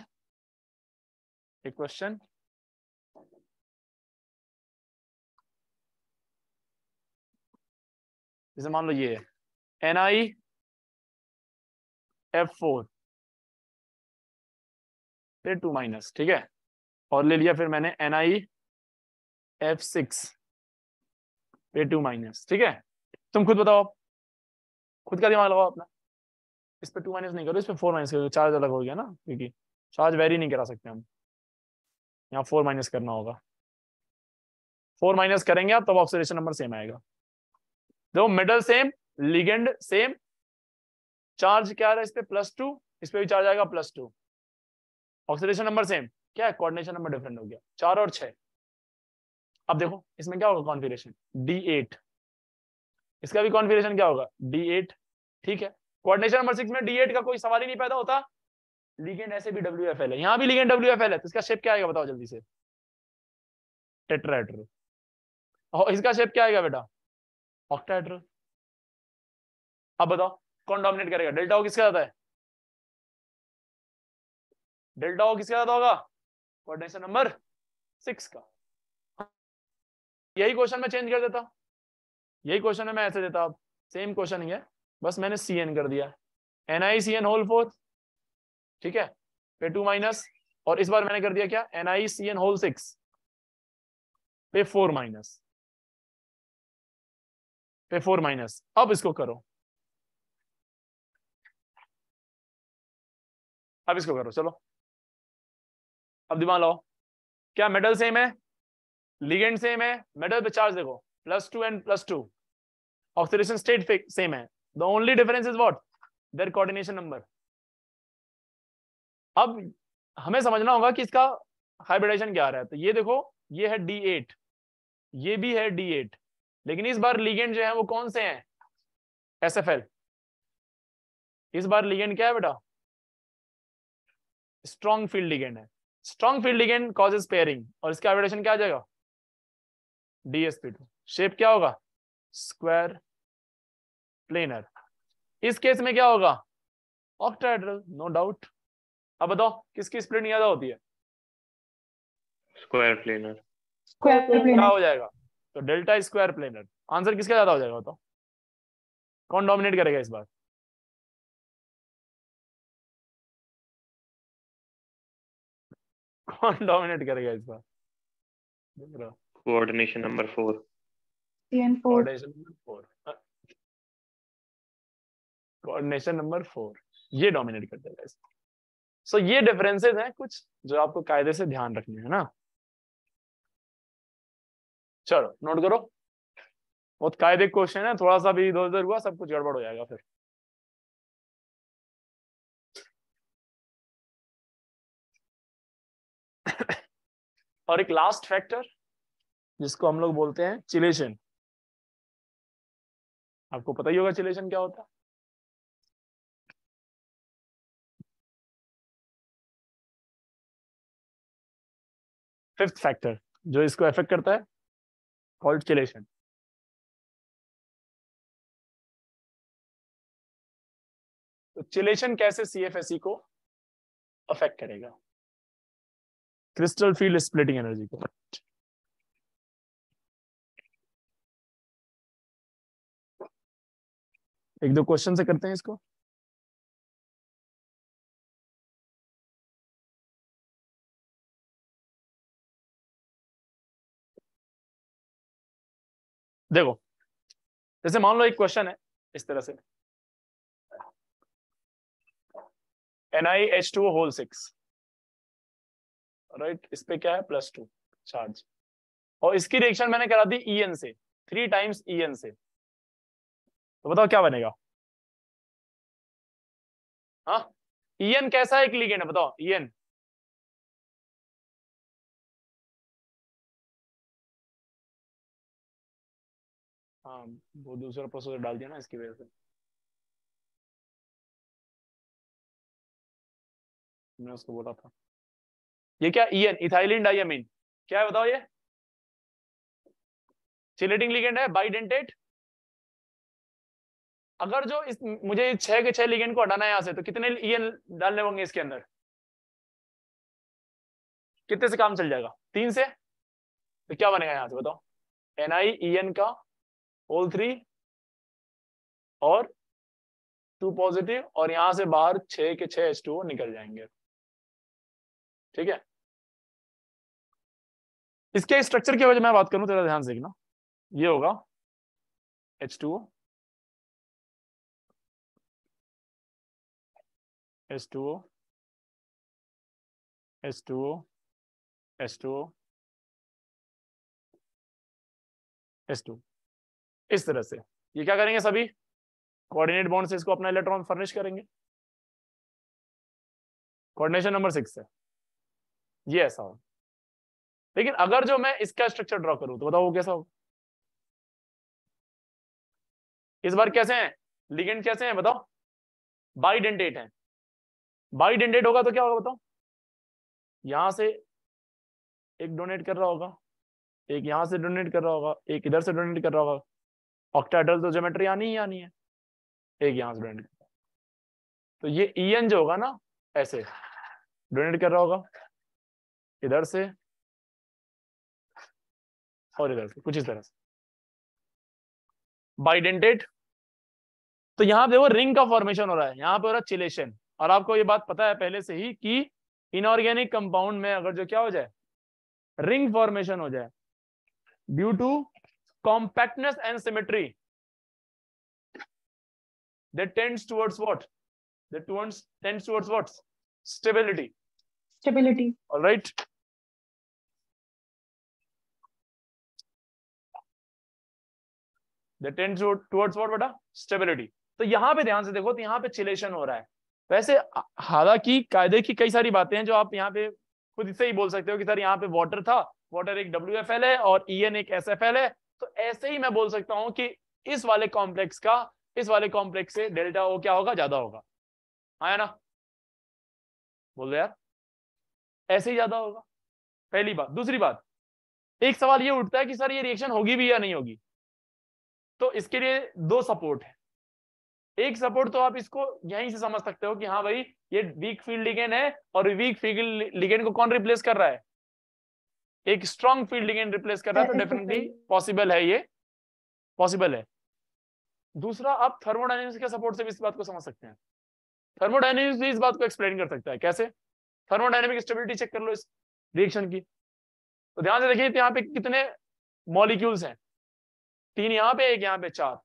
एक क्वेश्चन जैसे मान लो ये है। एन आई एफ़ फोर फिर टू माइनस ठीक है? और ले लिया फिर मैंने एन आई एफ़ सिक्स फिर टू माइनस ठीक है? तुम खुद बताओ खुद का दिमाग लगाओ अपना। इस पे टू माइनस नहीं करो, इस पे फोर माइनस करो। चार्ज अलग हो गया ना, क्योंकि चार्ज वेरी नहीं करा सकते हम। यहाँ फोर माइनस करना होगा। फोर माइनस करेंगे आप, तब ऑक्सीडेशन नंबर सेम आएगा। देखो metal same ligand same charge क्या रहा है इस पे? प्लस टू इस पे भी चार्ज आएगा plus two oxidation number same क्या है? कोऑर्डिनेशन नंबर डिफरेंट हो गया। चार और छह। अब देखो, इसमें क्या होगा कॉन्फिगरेशन डी एट इसका भी कॉन्फिगरेशन क्या होगा? डी एट ठीक है। कोऑर्डिनेशन नंबर सिक्स में डी एट का कोई सवाल ही नहीं पैदा होता। लिगेंड ऐसे भी डब्ल्यू एफ़ एल है। यहाँ भी लिगेंड डब्ल्यू एफ़ एल है तो इसका शेप क्या आएगा बताओ जल्दी से? टेट्राहेड्रल और इसका शेप क्या आएगा बेटा? ऑक्टाहेड्रल अब बताओ, कौन डोमिनेट करेगा? डेल्टा ओ किसका ज़्यादा है? डेल्टा ओ किसका ज़्यादा होगा? कोऑर्डिनेशन नंबर सिक्स का। यही क्वेश्चन मैं चेंज कर देता। यही क्वेश्चन है, मैं ऐसे देता। अब सेम क्वेश्चन ही है। बस मैंने सी एन कर दिया N I C N whole four ठीक है? पे टू माइनस और इस बार मैंने कर दिया क्या? N I C N whole six पे फोर माइनस फोर माइनस। अब इसको करो। अब इसको करो, चलो। अब दिमाग लाओ। क्या मेटल सेम है? लिगेंड सेम है? मेटल पे चार्ज देखो। Plus two and plus two oxidation state same है। The only difference is what their coordination number अब हमें समझना होगा कि इसका हाइब्रिडेशन क्या आ रहा है। तो ये देखो, ये है डी एट ये भी है डी एट लेकिन इस बार लिगेंड जो है वो कौन से हैं? एस एफ़ एल इस बार लिगेंड क्या है बेटा? स्ट्रॉन्ग फ़ील्ड लिगेंड है। Strong field ligand causes pairing और इसका हाइब्रिडेशन क्या आ जाएगा? डीएसपी टू शेप क्या होगा? स्क्वायर प्लेनर इस केस में क्या होगा? ऑक्टाहेड्रल नो डाउट अब बताओ किसकी स्प्लिट ज़्यादा होती है? स्क्वायर प्लेनर स्क्वायर प्लेनर क्या हो जाएगा? तो डेल्टा स्क्वायर प्लेनर आंसर किसका ज़्यादा हो जाएगा बताओ? कौन डोमिनेट करेगा इस बार? कौन डोमिनेट करेगा इस बार? देख रहे coordination number four CN4 coordination number four coordination number four ये डोमिनेट कर देगा इसको सो ये डिफरेंसेस हैं कुछ जो आपको कायदे से ध्यान रखने हैं ना। चलो नोट करो। बहुत कायदे क्वेश्चन है, थोड़ा सा भी इधर उधर हुआ, सब कुछ गड़बड़ हो जाएगा फिर। और एक लास्ट फैक्टर जिसको हम लोग बोलते हैं चिलेशन आपको पता ही होगा चिलेशन क्या होता है। फिफ्थ फैक्टर जो इसको इफ़ेक्ट करता है चिलेशन तो चिलेशन कैसे सीएफएसई को अफेक्ट करेगा? क्रिस्टल फ़ील्ड स्प्लिटिंग एनर्जी को। एक दो क्वेश्चन से करते हैं इसको। देखो, जैसे मान लो एक क्वेश्चन है इस तरह से। N I H two whole six right इस पे क्या है? प्लस टू चार्ज और इसकी रिएक्शन मैंने करा दी ई एन से। थ्री टाइम्स ई एन से। तो बताओ क्या बनेगा? हाँ? ई एन कैसा एक लिगेंड है, बताओ। ई एन हाँ वो दूसरा प्रोसेसर डाल दिया ना इसकी वजह से। मैंने उसको बोला था। ये क्या ईएन इथाइलिन डाइमीन क्या है बताओ ये? चिलेटिंग लिगेंड है बाइडेंटेट अगर जो इस, मुझे छह के छह लिगेंड को हटाना है यहाँ से तो कितने ईएन डालने होंगे इसके अंदर? कितने से काम चल जाएगा? तीन से? तो क्या बनेगा यहाँ से बताओ? एन आई का होल थ्री और टू पॉजिटिव और यहाँ से बाहर छ के छह एच टू निकल जाएँगे। ठीक है? इसके स्ट्रक्चर की वजह मैं बात करूँ, तेरा ध्यान से देखना। ये होगा H two H two H two H two S two इस तरह से। ये क्या करेंगे सभी? कोऑर्डिनेट बॉन्ड से इसको अपना इलेक्ट्रॉन फर्निश करेंगे। कोऑर्डिनेशन नंबर सिक्स है। ये ऐसा हो। लेकिन अगर जो मैं इसका स्ट्रक्चर ड्रॉ करूँ तो बताओ वो कैसा होगा? इस बार कैसे हैं? लिगेंड कैसे हैं बताओ? बाइडेंटेट है। बाइडेंटेट होगा तो क्या होगा बताओ? यहाँ से एक डोनेट कर रहा होगा। एक यहाँ से डोनेट कर रहा होगा। एक इधर से डोनेट कर रहा होगा। ऑक्टाइडल तो ज्योमेट्री आनी ही आनी है। एक यहाँ से डोनेट तो ये ईएन जो होगा ना, ऐसे। डोनेट कर रहा होगा। इधर से। और इधर से, कुछ इस तरह से। बाइडेंटेट तो यहाँ देखो रिंग का फॉर्मेशन हो रहा है। यहाँ पे हो रहा है चिलेशन और आपको ये बात पता है पहले से ही कि इनऑर्गेनिक कंपाउंड में अगर जो क्या हो जाए रिंग फॉर्मेशन हो जाए। Due to compactness and symmetry they tends towards what they towards tends towards what stability stability all right they tends towards what बेटा स्टेबिलिटी तो यहाँ पे ध्यान से देखो तो यहाँ पे चिलेशन हो रहा है। वैसे हालाँकि कायदे की कई सारी बातें हैं जो आप यहाँ पे खुद से ही बोल सकते हो कि सर यहाँ पे वाटर था वाटर एक डब्ल्यू एफ़ एल है और ई एन एक एस एफ़ एल है। तो ऐसे ही मैं बोल सकता हूँ कि इस वाले कॉम्प्लेक्स का, इस वाले कॉम्प्लेक्स से डेल्टा ओ क्या होगा? ज़्यादा होगा। आया ना? बोल दो यार। ऐसे ही ज़्यादा होगा। पहली बात। दूसरी बात। एक सवाल ये उठता है कि सर ये रिएक्शन होगी भी या नहीं होगी? तो इसके लिए दो सपोर्ट है। एक सपोर्ट तो आप इसको यहीं से समझ सकते हो कि हाँ भाई, ये वीक फ़ील्ड लिगेन है और वीक फ़ील्ड लिगेन को कौन रिप्लेस कर रहा है? एक स्ट्रॉन्ग फ़ील्ड लिगेंड रिप्लेस कर रहा है तो डेफिनेटली पॉसिबल है ये। पॉसिबल है। दूसरा आप थर्मोडायनेमिक्स के सपोर्ट से भी इस बात को समझ सकते हैं। थर्मोडायनेमिक्स भी इस बात को एक्सप्लेन कर सकता है। कैसे? थर्मोडायनेमिक स्टेबिलिटी चेक कर लो इस रिएक्शन की। तो ध्यान से देखिए यहाँ पे कितने मॉलिक्यूल्स हैं। तीन यहाँ पे एक यहाँ पे चार।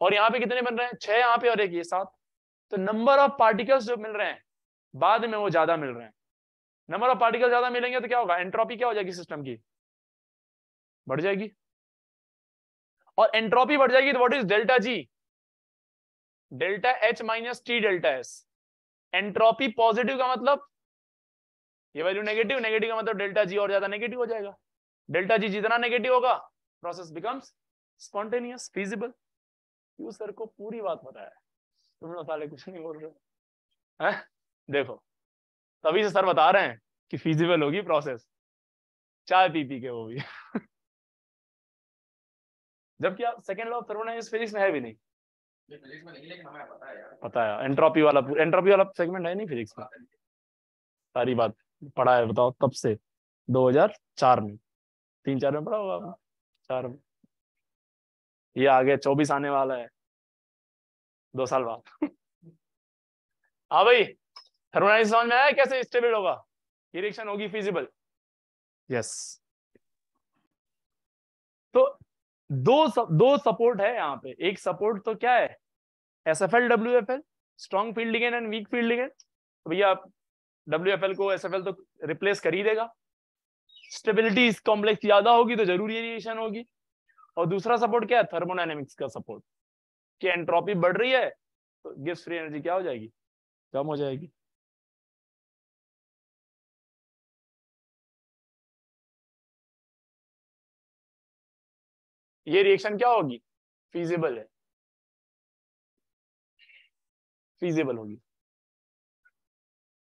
और यहाँ पे कितने बन रहे हैं? छह यहाँ पे और एक ये सात। तो नंबर ऑफ़ पार्टिकल्स जो मिल रहे हैं बाद में वो ज़्यादा मिल रहे हैं। नंबर ऑफ़ पार्टिकल ज़्यादा मिलेंगे तो क्या होगा? एंट्रोपी क्या हो जाएगी सिस्टम की? बढ़ जाएगी। और एंट्रोपी बढ़ जाएगी तो what is delta G delta H minus T delta S entropy positive का मतलब? ये वैल्यू नेगेटिव नेगेटिव का मतलब डेल्टा जी और ज़्यादा नेगेटिव हो जाएगा। डेल्टा जी जितना नेगेटिव होगा process becomes spontaneous feasible you sir को पूरी बात है? तुम लोग साले कुछ नहीं बोल रहे हो? देखो तभी से सर बता रहे हैं कि फिजिबल होगी प्रोसेस चाय पी पी के वो भी। जबकि आप second law of thermodynamics physics में है भी नहीं। फिजिक्स में नहीं लेकिन हमें पता है पता है एंट्रोपी वाला एंट्रोपी वाला सेगमेंट है नहीं फिजिक्स में। सारी बात पढ़ा है बताओ तब से? 2004 में। तीन चार में पढ़ा होगा आपने? चार में। ये आगे चौबीस आने वाला है। दो साल बाद। हाँ भाई थर्मोडायनेमिक्स समझ में आया कैसे स्टेबल होगा? ये रिएक्शन होगी फिजिबल यस तो दो सप, दो सपोर्ट है यहाँ पे। एक सपोर्ट तो क्या है? S F L W F L strong field ligand and weak field ligand तो भैया डब्ल्यू एफ़ एल को एस एफ़ एल तो रिप्लेस कर ही देगा। स्टेबिलिटी इस कॉम्प्लेक्स ज़्यादा होगी तो ज़रूर रिएक्शन होगी। और दूसरा सपोर्ट क्या है? थर्मोडाइनमिक्स का सपोर्ट कि एंट्रोपी बढ़ रही है तो गिव्स फ्री एनर्जी क्या हो जाएगी? कम हो जाएगी। ये रिएक्शन क्या होगी? फीजिबल है। फीजिबल होगी।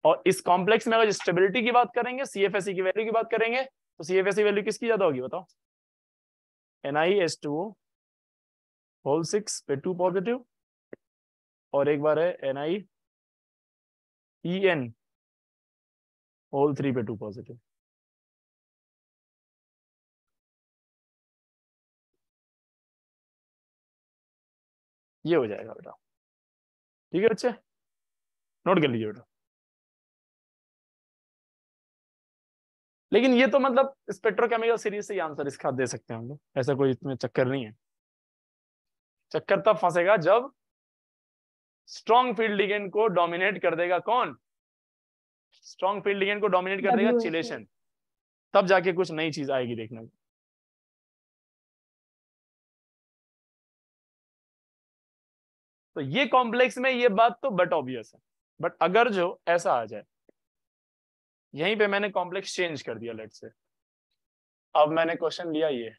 और इस कॉम्प्लेक्स में अगर स्टेबिलिटी की बात करेंगे सीएफएससी की वैल्यू की बात करेंगे तो सीएफएससी वैल्यू किसकी ज़्यादा होगी बताओ? N I S two whole six पे टू पॉजिटिव और एक बार है N I E N whole three पे टू पॉजिटिव ये हो जाएगा बेटा। ठीक है बच्चे? नोट कर लीजिए बेटा। लेकिन ये तो मतलब स्पेक्ट्रोकेमिकल सीरीज़ से ही आंसर इसका दे सकते हैं हम लोग। ऐसा कोई इसमें चक्कर नहीं है। चक्कर तब फंसेगा जब स्ट्रॉन्ग फ़ील्ड लिगेंड को डोमिनेट कर देगा कौन? स्ट्रॉन्ग फ़ील्ड लिगेंड को डोमिनेट कर देगा चिलेशन तब जाके कुछ नई चीज़ आएगी देखने को तो ये कॉम्प्लेक्स में ये बात तो बट ऑब्वियस है। बट अगर जो, ऐसा आ जाए। यहीं पे मैंने कॉम्प्लेक्स चेंज कर दिया लेट से अब मैंने क्वेश्चन लिया ये।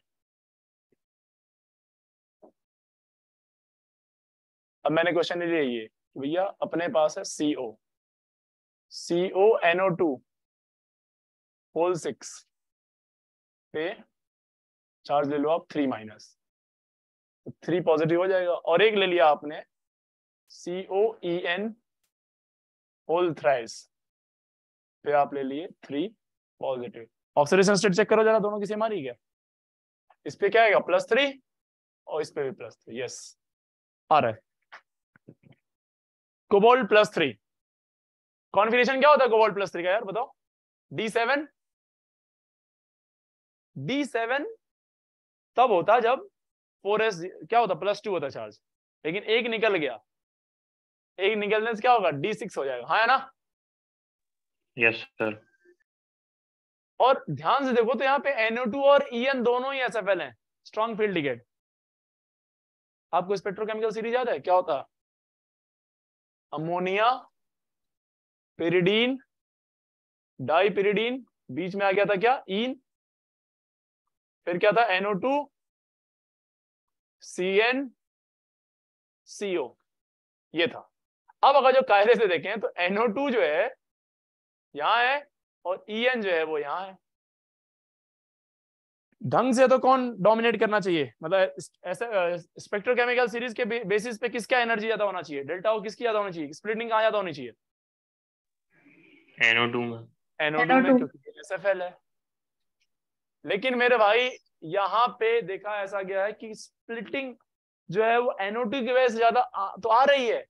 अब मैंने क्वेश्चन लिया ये भैया अपने पास है CO CO NO two whole six पे चार्ज ले लो आप थ्री माइनस थ्री पॉजिटिव हो जाएगा। और एक ले लिया आपने C O E N whole thrice पे आप ले लिए three positive oxidation state check करो जरा, दोनों की सेम आ रही है इस पे क्या आएगा? प्लस थ्री और इस पे भी प्लस थ्री यस आ रहा है। कोबोल्ट प्लस थ्री कॉन्फिगरेशन क्या होता है कोबोल्ट प्लस थ्री का यार, बताओ। डी सेवन डी सेवन तब होता जब फोर एस क्या होता? प्लस टू होता चार्ज लेकिन एक निकल गया। एक निकलने से क्या होगा? डी सिक्स हो जाएगा। हाँ है ना? यस सर और ध्यान से देखो तो यहाँ पे NO2 और EN दोनों ही SFL हैं। स्ट्रॉन्ग फ़ील्ड लिगेंड आपको स्पेक्ट्रोकेमिकल सीरीज़ याद है? क्या होता? अमोनिया पेरिडीन डाईपिरिडीन बीच में आ गया था क्या? इन फिर क्या था? NO2 CN CO ये था। अब अगर जो कायदे से देखें तो NO2 जो है यहाँ है और EN जो है वो यहाँ है। ढंग से तो कौन डोमिनेट करना चाहिए? मतलब ऐसे स्पेक्ट्रोकेमिकल सीरीज़ के बेसिस पे किसका एनर्जी ज़्यादा होना चाहिए? डेल्टा ओ किसकी ज़्यादा होनी चाहिए? स्प्लिटिंग कहाँ ज़्यादा होनी चाहिए? NO2 में। NO2 में NO2 क्योंकि SFL है। लेकिन मेरे भाई यहाँ पे देखा ऐसा गया है कि स्प्लिटिंग जो है वो NO2 की वजह से ज़्यादा तो आ रही है।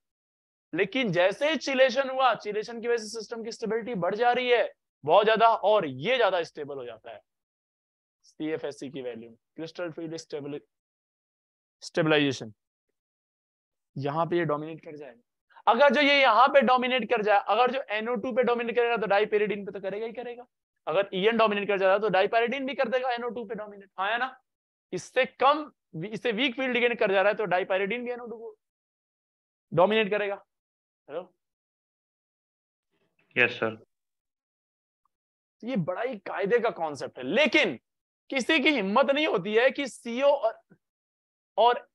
लेकिन जैसे ही चिलेशन हुआ, चिलेशन की वजह से सिस्टम की स्टेबिलिटी बढ़ जा रही है, बहुत ज़्यादा और ये ज़्यादा स्टेबल हो जाता है। CFSC की वैल्यू क्रिस्टल फ़ील्ड स्टेबलाइजेशन यहाँ पे ये डोमिनेट कर जाएगा। अगर जो ये यहाँ पे डोमिनेट कर जाए, अगर जो NO2 पे डोमिनेट करेगा तो डाईपेरिडीन पे तो करेगा ही करेगा। अगर EN डोमिनेट कर जाएगा तो डाईपेरिडीन भी कर देगा NO2 पे डोमिनेट हाँ है ना? इससे कम, इससे वीक फ़ील्ड लिगेंड कर जा रहा है तो डाईपेरिडीन भी NO2 को डोमिनेट करेगा। हेलो यस सर ये बड़ा ही कायदे का कॉन्सेप्ट है। लेकिन किसी की हिम्मत नहीं होती है कि सीओ और, और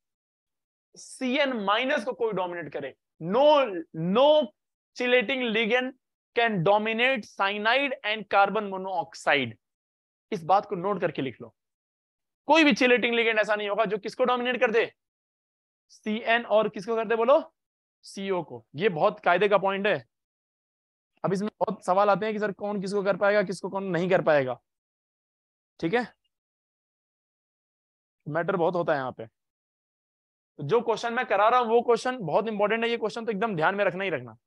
सीएन माइनस को कोई डोमिनेट करे। No no chelating ligand can dominate cyanide and carbon monoxide इस बात को नोट करके लिख लो। कोई भी चिलेटिंग लिगेंड ऐसा नहीं होगा जो किसको डोमिनेट कर दे? सी एन और किसको कर दे बोलो? सीओ को। ये बहुत कायदे का पॉइंट है। अब इसमें बहुत सवाल आते हैं कि सर कौन किसको कर पाएगा, किसको कौन नहीं कर पाएगा। ठीक है? मैटर बहुत होता है यहाँ पे। तो जो क्वेश्चन मैं करा रहा हूँ, वो क्वेश्चन बहुत इंपॉर्टेंट है। ये क्वेश्चन तो एकदम ध्यान में रखना ही रखना।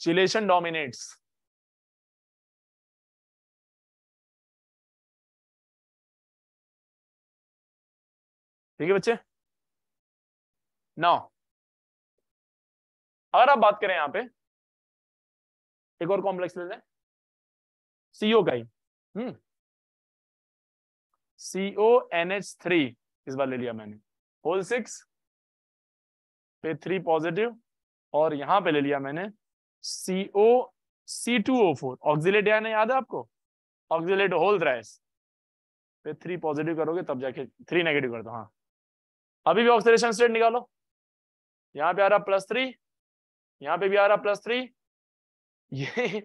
चिलेशन डोमिनेट्स ठीक है बच्चे? नाउ अगर आप बात करें यहाँ पे, एक और कॉम्प्लेक्स ले लें। सीओ का ही। हम्म। सीओ एन एच थ्री इस बार ले लिया मैंने। होल सिक्स पे थ्री पॉजिटिव और यहाँ पे ले लिया मैंने CO C two O four oxalate यानी याद है आपको? ऑक्सिलेट होल थ्राइस पे थ्री पॉजिटिव करोगे तब जाके थ्री नेगेटिव कर दो हाँ। अभी भी ऑक्सीडेशन स्टेट निकालो। यहाँ पे आ रहा प्लस थ्री यहाँ पे भी आ रहा प्लस थ्री ये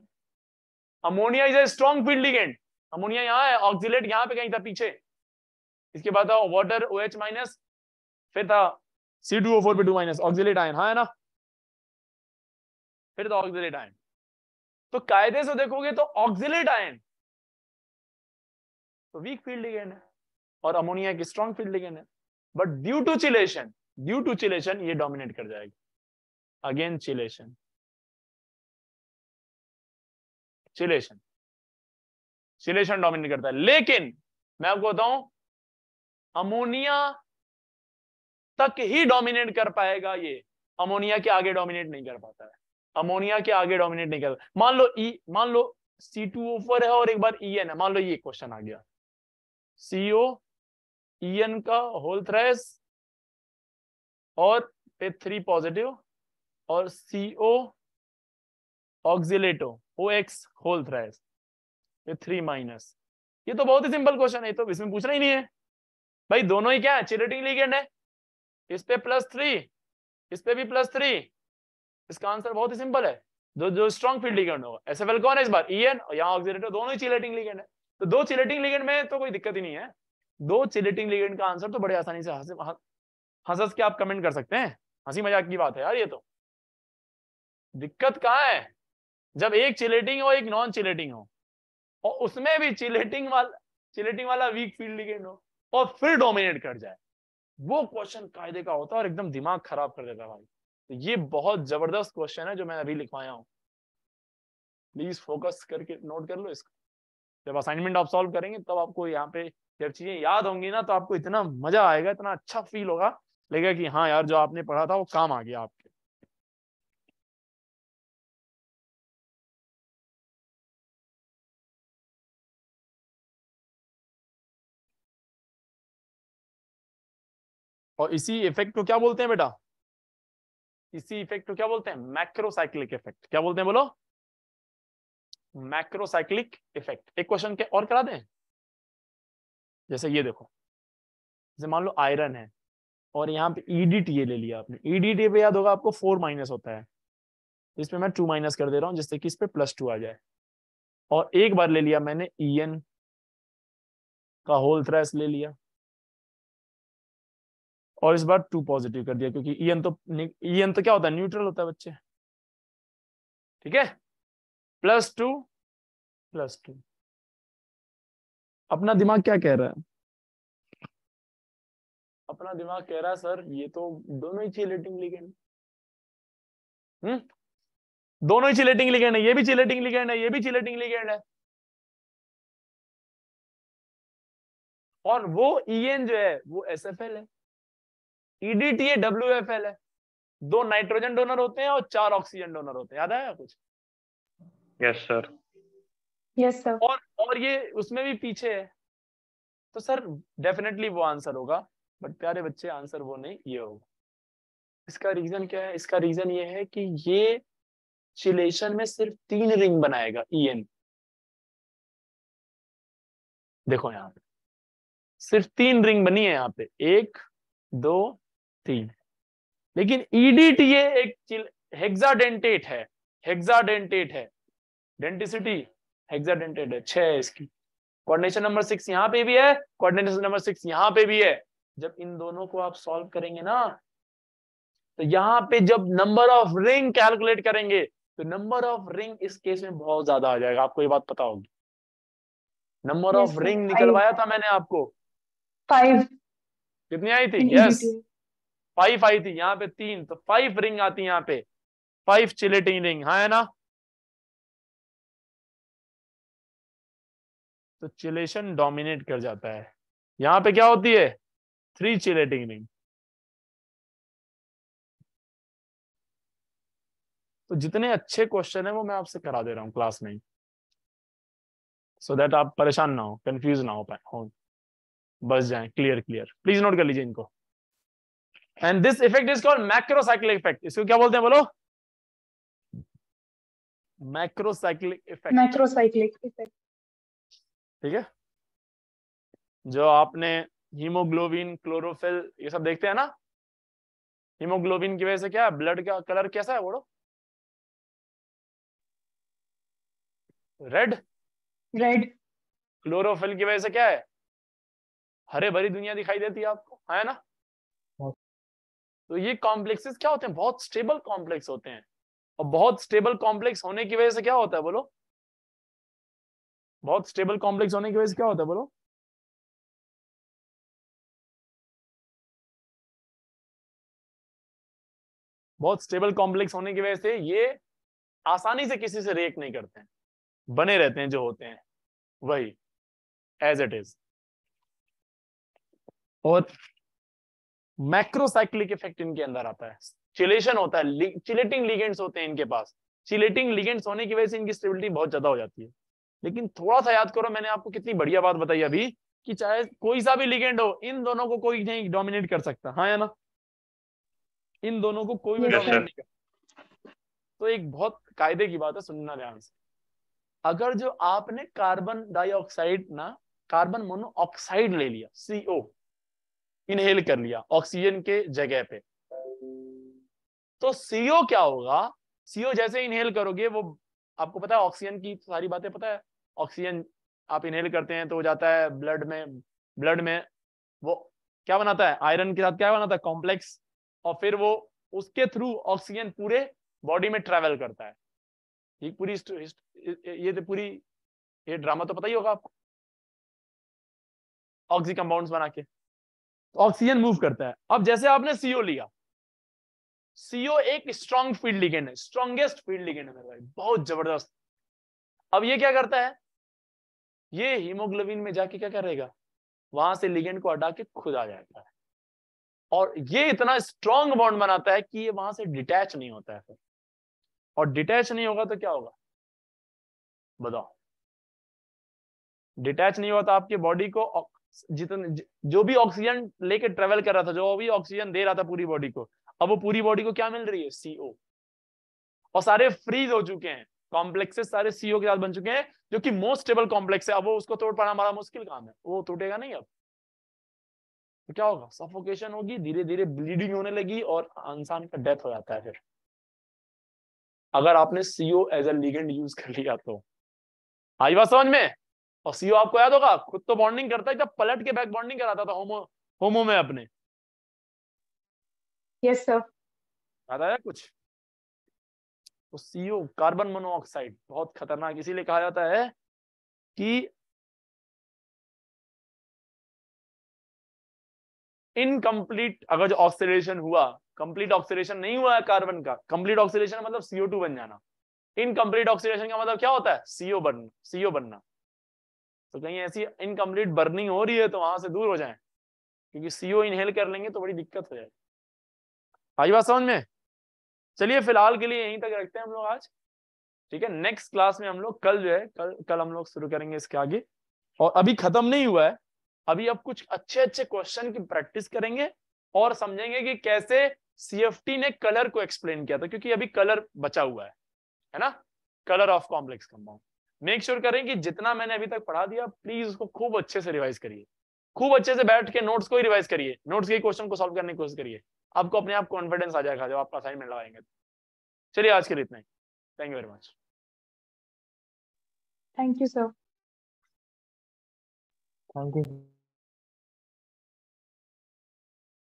ammonia is a strong field ligand ammonia यहाँ है ऑक्सिलेट यहाँ पे कहीं था पीछे। इसके बाद था वाटर ओ एच माइनस फिर था सी टू ओ फोर पे टू माइनस ऑक्सिलेट आयन हाँ है ना? फिर था ऑक्सिलेट आयन तो कायदे से देखोगे तो ऑक्सिलेट आयन तो वीक फ़ील्ड लिगेंड है और अमोनिया की स्ट्रॉन्ग फ़ील्ड लिगेंड है। But due to chelation due to chelation ये डोमिनेट कर जाएगा। Again chelation chelation chelation dominate करता है। लेकिन, मैं आपको बताऊँ अमोनिया तक ही डोमिनेट कर पाएगा ये। अमोनिया के आगे डोमिनेट नहीं कर पाता है। अमोनिया के आगे डोमिनेट नहीं कर पाता। मान लो ई मान लो सी टू ओफर है और एक बार ई एन है। मान लो ये क्वेश्चन आ गया। सीओ ईएन का होल थ्रेस और पे थ्री पॉजिटिव और CO oxalato O X whole thrice पे थ्री माइनस ये तो बहुत ही सिंपल क्वेश्चन है तो इसमें पूछना ही नहीं है। भाई दोनों ही क्या है? चिलेटिंग लिगेंड है। इस पे प्लस थ्री इस पे भी प्लस थ्री इसका आंसर बहुत ही सिंपल है। जो जो स्ट्रॉन्ग फ़ील्ड लिगेंड होगा। एसएफएल कौन है इस बार? ईएन और यहाँ ऑक्सिलेटो दोनों ही चिलेटिंग लिगेंड है। तो दो चिलेटिंग लिगेंड में तो कोई दिक्कत ही नहीं है। दो चिलेटिंग लिगेंड का आंसर तो बड़े आसानी से हंस हंस के आप कमेंट कर सकते हैं। हँसी मज़ाक की बात है यार ये तो। दिक्कत कहाँ है? जब एक चिलेटिंग हो, एक नॉन चिलेटिंग हो, और उसमें भी चिलेटिंग वाला चिलेटिंग वाला वीक फ़ील्ड लिगेंड हो, और फिर डोमिनेट कर जाए। वो क्वेश्चन कायदे का होता है और एकदम दिमाग खराब कर देता है भाई। तो ये बहुत ज़बरदस्त क्वेश्चन है जो मैं अभी लिखवाया हूँ। प्लीज़ फोकस करके नोट कर लो इसको। जब असाइनमेंट आप सॉल्व करेंगे, तब तो आपको यहाँ पे जब चीज़ें याद होंगी ना तो आपको इतना मज़ा आएगा, इतना अच्छा फील होगा, लगेगा कि हाँ यार, जो आपने पढ़ा था, वो काम आ गया आपके। और इसी इफ़ेक्ट को क्या बोलते हैं बेटा? इसी इफ़ेक्ट को क्या बोलते हैं? मैक्रोसाइक्लिक इफ़ेक्ट क्या बोलते हैं बोलो? मैक्रोसाइक्लिक इफ़ेक्ट एक क्वेश्चन के और करा दें? जैसे ये देखो, जैसे मान लो आयरन है, और यहाँ पे ईडीटीए ले लिया आपने। ईडीटीए पे याद होगा आपको फोर माइनस होता है। इसमें मैं टू माइनस कर दे रहा हूँ, जिससे कि इस पे प्लस टू आ जाए। और एक बार ले लिया मैंने ईएन का होल थ्रेस ले लिया। और इस बार टू पॉजिटिव कर दिया, क्योंकि ईएन तो ईएन तो क्या होता है? न्यूट्रल होता है बच्चे। ठीक है? प्लस टू प्लस टू अपना दिमाग क्या कह रहा है? अपना दिमाग कह रहा है सर ये तो दोनों ही चिलेटिंग लिगेंड हम्म? दोनों ही चिलेटिंग लिगेंड है ये भी चिलेटिंग लिगेंड है ये भी चिलेटिंग लिगेंड है। और वो ईएन जो है वो एसएफएल है। ईडीटीए डब्ल्यूएफएल है। दो नाइट्रोजन डोनर होते हैं और चार ऑक्सीजन डोनर होते हैं। याद आया कुछ? यस सर सर और और ये उसमें भी पीछे है। तो सर डेफिनेटली वो आंसर होगा बट प्यारे बच्चे आंसर वो नहीं, ये होगा। इसका रीजन क्या है? इसका रीजन ये है कि ये चिलेशन में सिर्फ़ तीन रिंग बनाएगा ईएन देखो यहाँ पे। सिर्फ़ तीन रिंग बनी है यहाँ पे। एक, दो, तीन। लेकिन ईडीटीए एक हेक्साडेंटेट है। हेक्साडेंटेट है। डेंटिसिटी हेक्साडेंटेट है छह है इसकी। कोऑर्डिनेशन नंबर सिक्स यहाँ पे भी है कोऑर्डिनेशन नंबर सिक्स यहाँ पे भी है। जब इन दोनों को आप सॉल्व करेंगे ना तो यहाँ पे जब नंबर ऑफ़ रिंग कैलकुलेट करेंगे तो नंबर ऑफ़ रिंग इस केस में बहुत ज़्यादा आ जाएगा। आपको ये बात पता होगी। नंबर ऑफ़ रिंग निकलवाया था मैंने आपको। फाइव कितनी आई थी? यस फाइव आई थी। यहाँ पे तीन तो फाइव रिंग आती है यहाँ पे। फाइव चिलेटिंग रिंग हाँ है ना? तो चिलेशन डोमिनेट कर जाता है। यहाँ पे क्या होती है? थ्री चिलेटिंग रिंग तो जितने अच्छे क्वेश्चन है वो मैं आपसे करा दे रहा हूँ क्लास में। सो दैट आप परेशान ना हो कंफ्यूज ना हो पाए, हो। बस जाए क्लियर क्लियर प्लीज़ नोट कर लीजिए इनको। And this effect is called macrocyclic effect इसको क्या बोलते हैं बोलो? मैक्रोसाइक्लिक इफ़ेक्ट मैक्रोसाइक्लिक इफ़ेक्ट ठीक है? जो आपने हीमोग्लोबिन क्लोरोफिल ये सब देखते हैं ना? हीमोग्लोबिन की वजह से क्या है? ब्लड का कलर कैसा है बोलो? रेड रेड क्लोरोफिल की वजह से क्या है? हरे भरी दुनिया दिखाई देती है आपको है ना। तो ये कॉम्प्लेक्सेस क्या होते हैं? बहुत स्टेबल कॉम्प्लेक्स होते हैं। और बहुत स्टेबल कॉम्प्लेक्स होने की वजह से क्या होता है बोलो? बहुत स्टेबल कॉम्प्लेक्स होने की वजह से क्या होता है बोलो? बहुत स्टेबल कॉम्प्लेक्स होने की वजह से ये आसानी से किसी से रेक नहीं करते हैं। बने रहते हैं जो होते हैं। वही एज इट इज़ और मैक्रोसाइक्लिक इफ़ेक्ट इनके अंदर आता है। चिलेशन होता है चिलेटिंग लिगेंड्स होते हैं इनके पास। चिलेटिंग लिगेंड्स होने की वजह से इनकी स्टेबिलिटी बहुत ज़्यादा हो जाती है। लेकिन थोड़ा सा याद करो मैंने आपको कितनी बढ़िया बात बताई अभी कि चाहे कोई सा भी लिगेंड हो इन दोनों को कोई नहीं डोमिनेट कर सकता। हाँ या ना? इन दोनों को कोई भी डोमिनेट नहीं कर तो एक बहुत कायदे की बात है सुनना ध्यान से। अगर जो आपने कार्बन डाइऑक्साइड ना कार्बन मोनोऑक्साइड ले लिया सीओ इनहेल कर लिया ऑक्सीजन के जगह पे तो सीओ क्या होगा? सीओ जैसे इनहेल करोगे वो आपको पता है ऑक्सीजन की सारी बातें पता है? ऑक्सीजन आप इनहेल करते हैं तो हो जाता है ब्लड में ब्लड में वो क्या बनाता है? आयरन के साथ क्या बनाता है? कॉम्प्लेक्स और फिर वो उसके थ्रू ऑक्सीजन पूरे बॉडी में ट्रेवल करता है। ये पूरी ये तो पूरी, ये ड्रामा तो पता ही होगा आपको। ऑक्सी कंपाउंड्स बना के। ऑक्सीजन मूव करता है। अब जैसे आपने सीओ लिया। सीओ एक स्ट्रॉन्ग फ़ील्ड लिगेंड है स्ट्रॉन्गेस्ट फ़ील्ड लिगेंड है मेरे भाई, बहुत ज़बरदस्त। अब ये क्या करता है? ये हीमोग्लोबिन में जाके क्या करेगा वहाँ से लिगेंड को हटा के खुद आ जाता है। और ये इतना स्ट्रॉन्ग बॉन्ड बनाता है कि ये वहाँ से डिटैच नहीं होता है फिर। और डिटैच नहीं होगा तो क्या होगा? बताओ। डिटैच नहीं होता आपकी बॉडी को जितने जो भी ऑक्सीजन लेके ट्रेवल कर रहा था, जो भी ऑक्सीजन दे रहा था पूरी बॉडी को, अब वो पूरी बॉडी को क्या मिल रही है? सीओ और सारे फ्रीज हो चुके हैं। कॉम्प्लेक्सेस सारे सीओ के साथ बन चुके हैं जो कि मोस्ट स्टेबल कॉम्प्लेक्स है। अब वो उसको तोड़ पाना हमारा मुश्किल काम है। वो टूटेगा नहीं अब। तो क्या होगा? सफोकेशन होगी धीरे धीरे ब्लीडिंग होने लगी और इंसान का डेथ हो जाता है फिर। अगर आपने CO as a ligand use कर लिया तो। आई बात समझ में? और सीओ आपको याद होगा खुद तो बॉन्डिंग करता है जब पलट के बैक बॉन्डिंग कराता था होमो होमो में अपने। Yes, sir. याद आया कुछ? तो सीओ कार्बन मोनोऑक्साइड बहुत खतरनाक, इसीलिए कहा जाता है कि इनकम्प्लीट अगर जो ऑक्सीडेशन हुआ कंप्लीट ऑक्सीडेशन नहीं हुआ है कार्बन का कंप्लीट ऑक्सीडेशन मतलब सीओ टू बन जाना। इनकम्प्लीट ऑक्सीडेशन का मतलब क्या होता है? सीओ बनना सीओ बनना। तो कहीं ऐसी इनकम्प्लीट बर्निंग हो रही है तो वहाँ से दूर हो जाए। क्योंकि सीओ इनहेल कर लेंगे तो बड़ी दिक्कत हो जाएगी। आई बात समझ में? चलिए फ़िलहाल के लिए यहीं तक रखते हैं हम लोग आज। ठीक है नेक्स्ट क्लास में हम लोग कल जो है, कल कल हम लोग शुरू करेंगे इसके आगे। और अभी खत्म नहीं हुआ है, अभी अब कुछ अच्छे अच्छे क्वेश्चन की प्रैक्टिस करेंगे और समझेंगे कि कैसे सीएफटी ने कलर को एक्सप्लेन किया था, क्योंकि अभी कलर बचा हुआ है है ना? Colour of complex compound make sure करें कि जितना मैंने अभी तक पढ़ा दिया प्लीज़ उसको खूब अच्छे से रिवाइज करिए। खूब अच्छे से बैठ के नोट्स को ही रिवाइज करिए। नोट्स के क्वेश्चन को सॉल्व करने की कोशिश करिए। आपको अपने आप कॉन्फिडेंस आ जाएगा जब आप असाइनमेंट लगाएँगे। चलिए आज के लिए इतना ही। Thank you very much thank you sir thank you.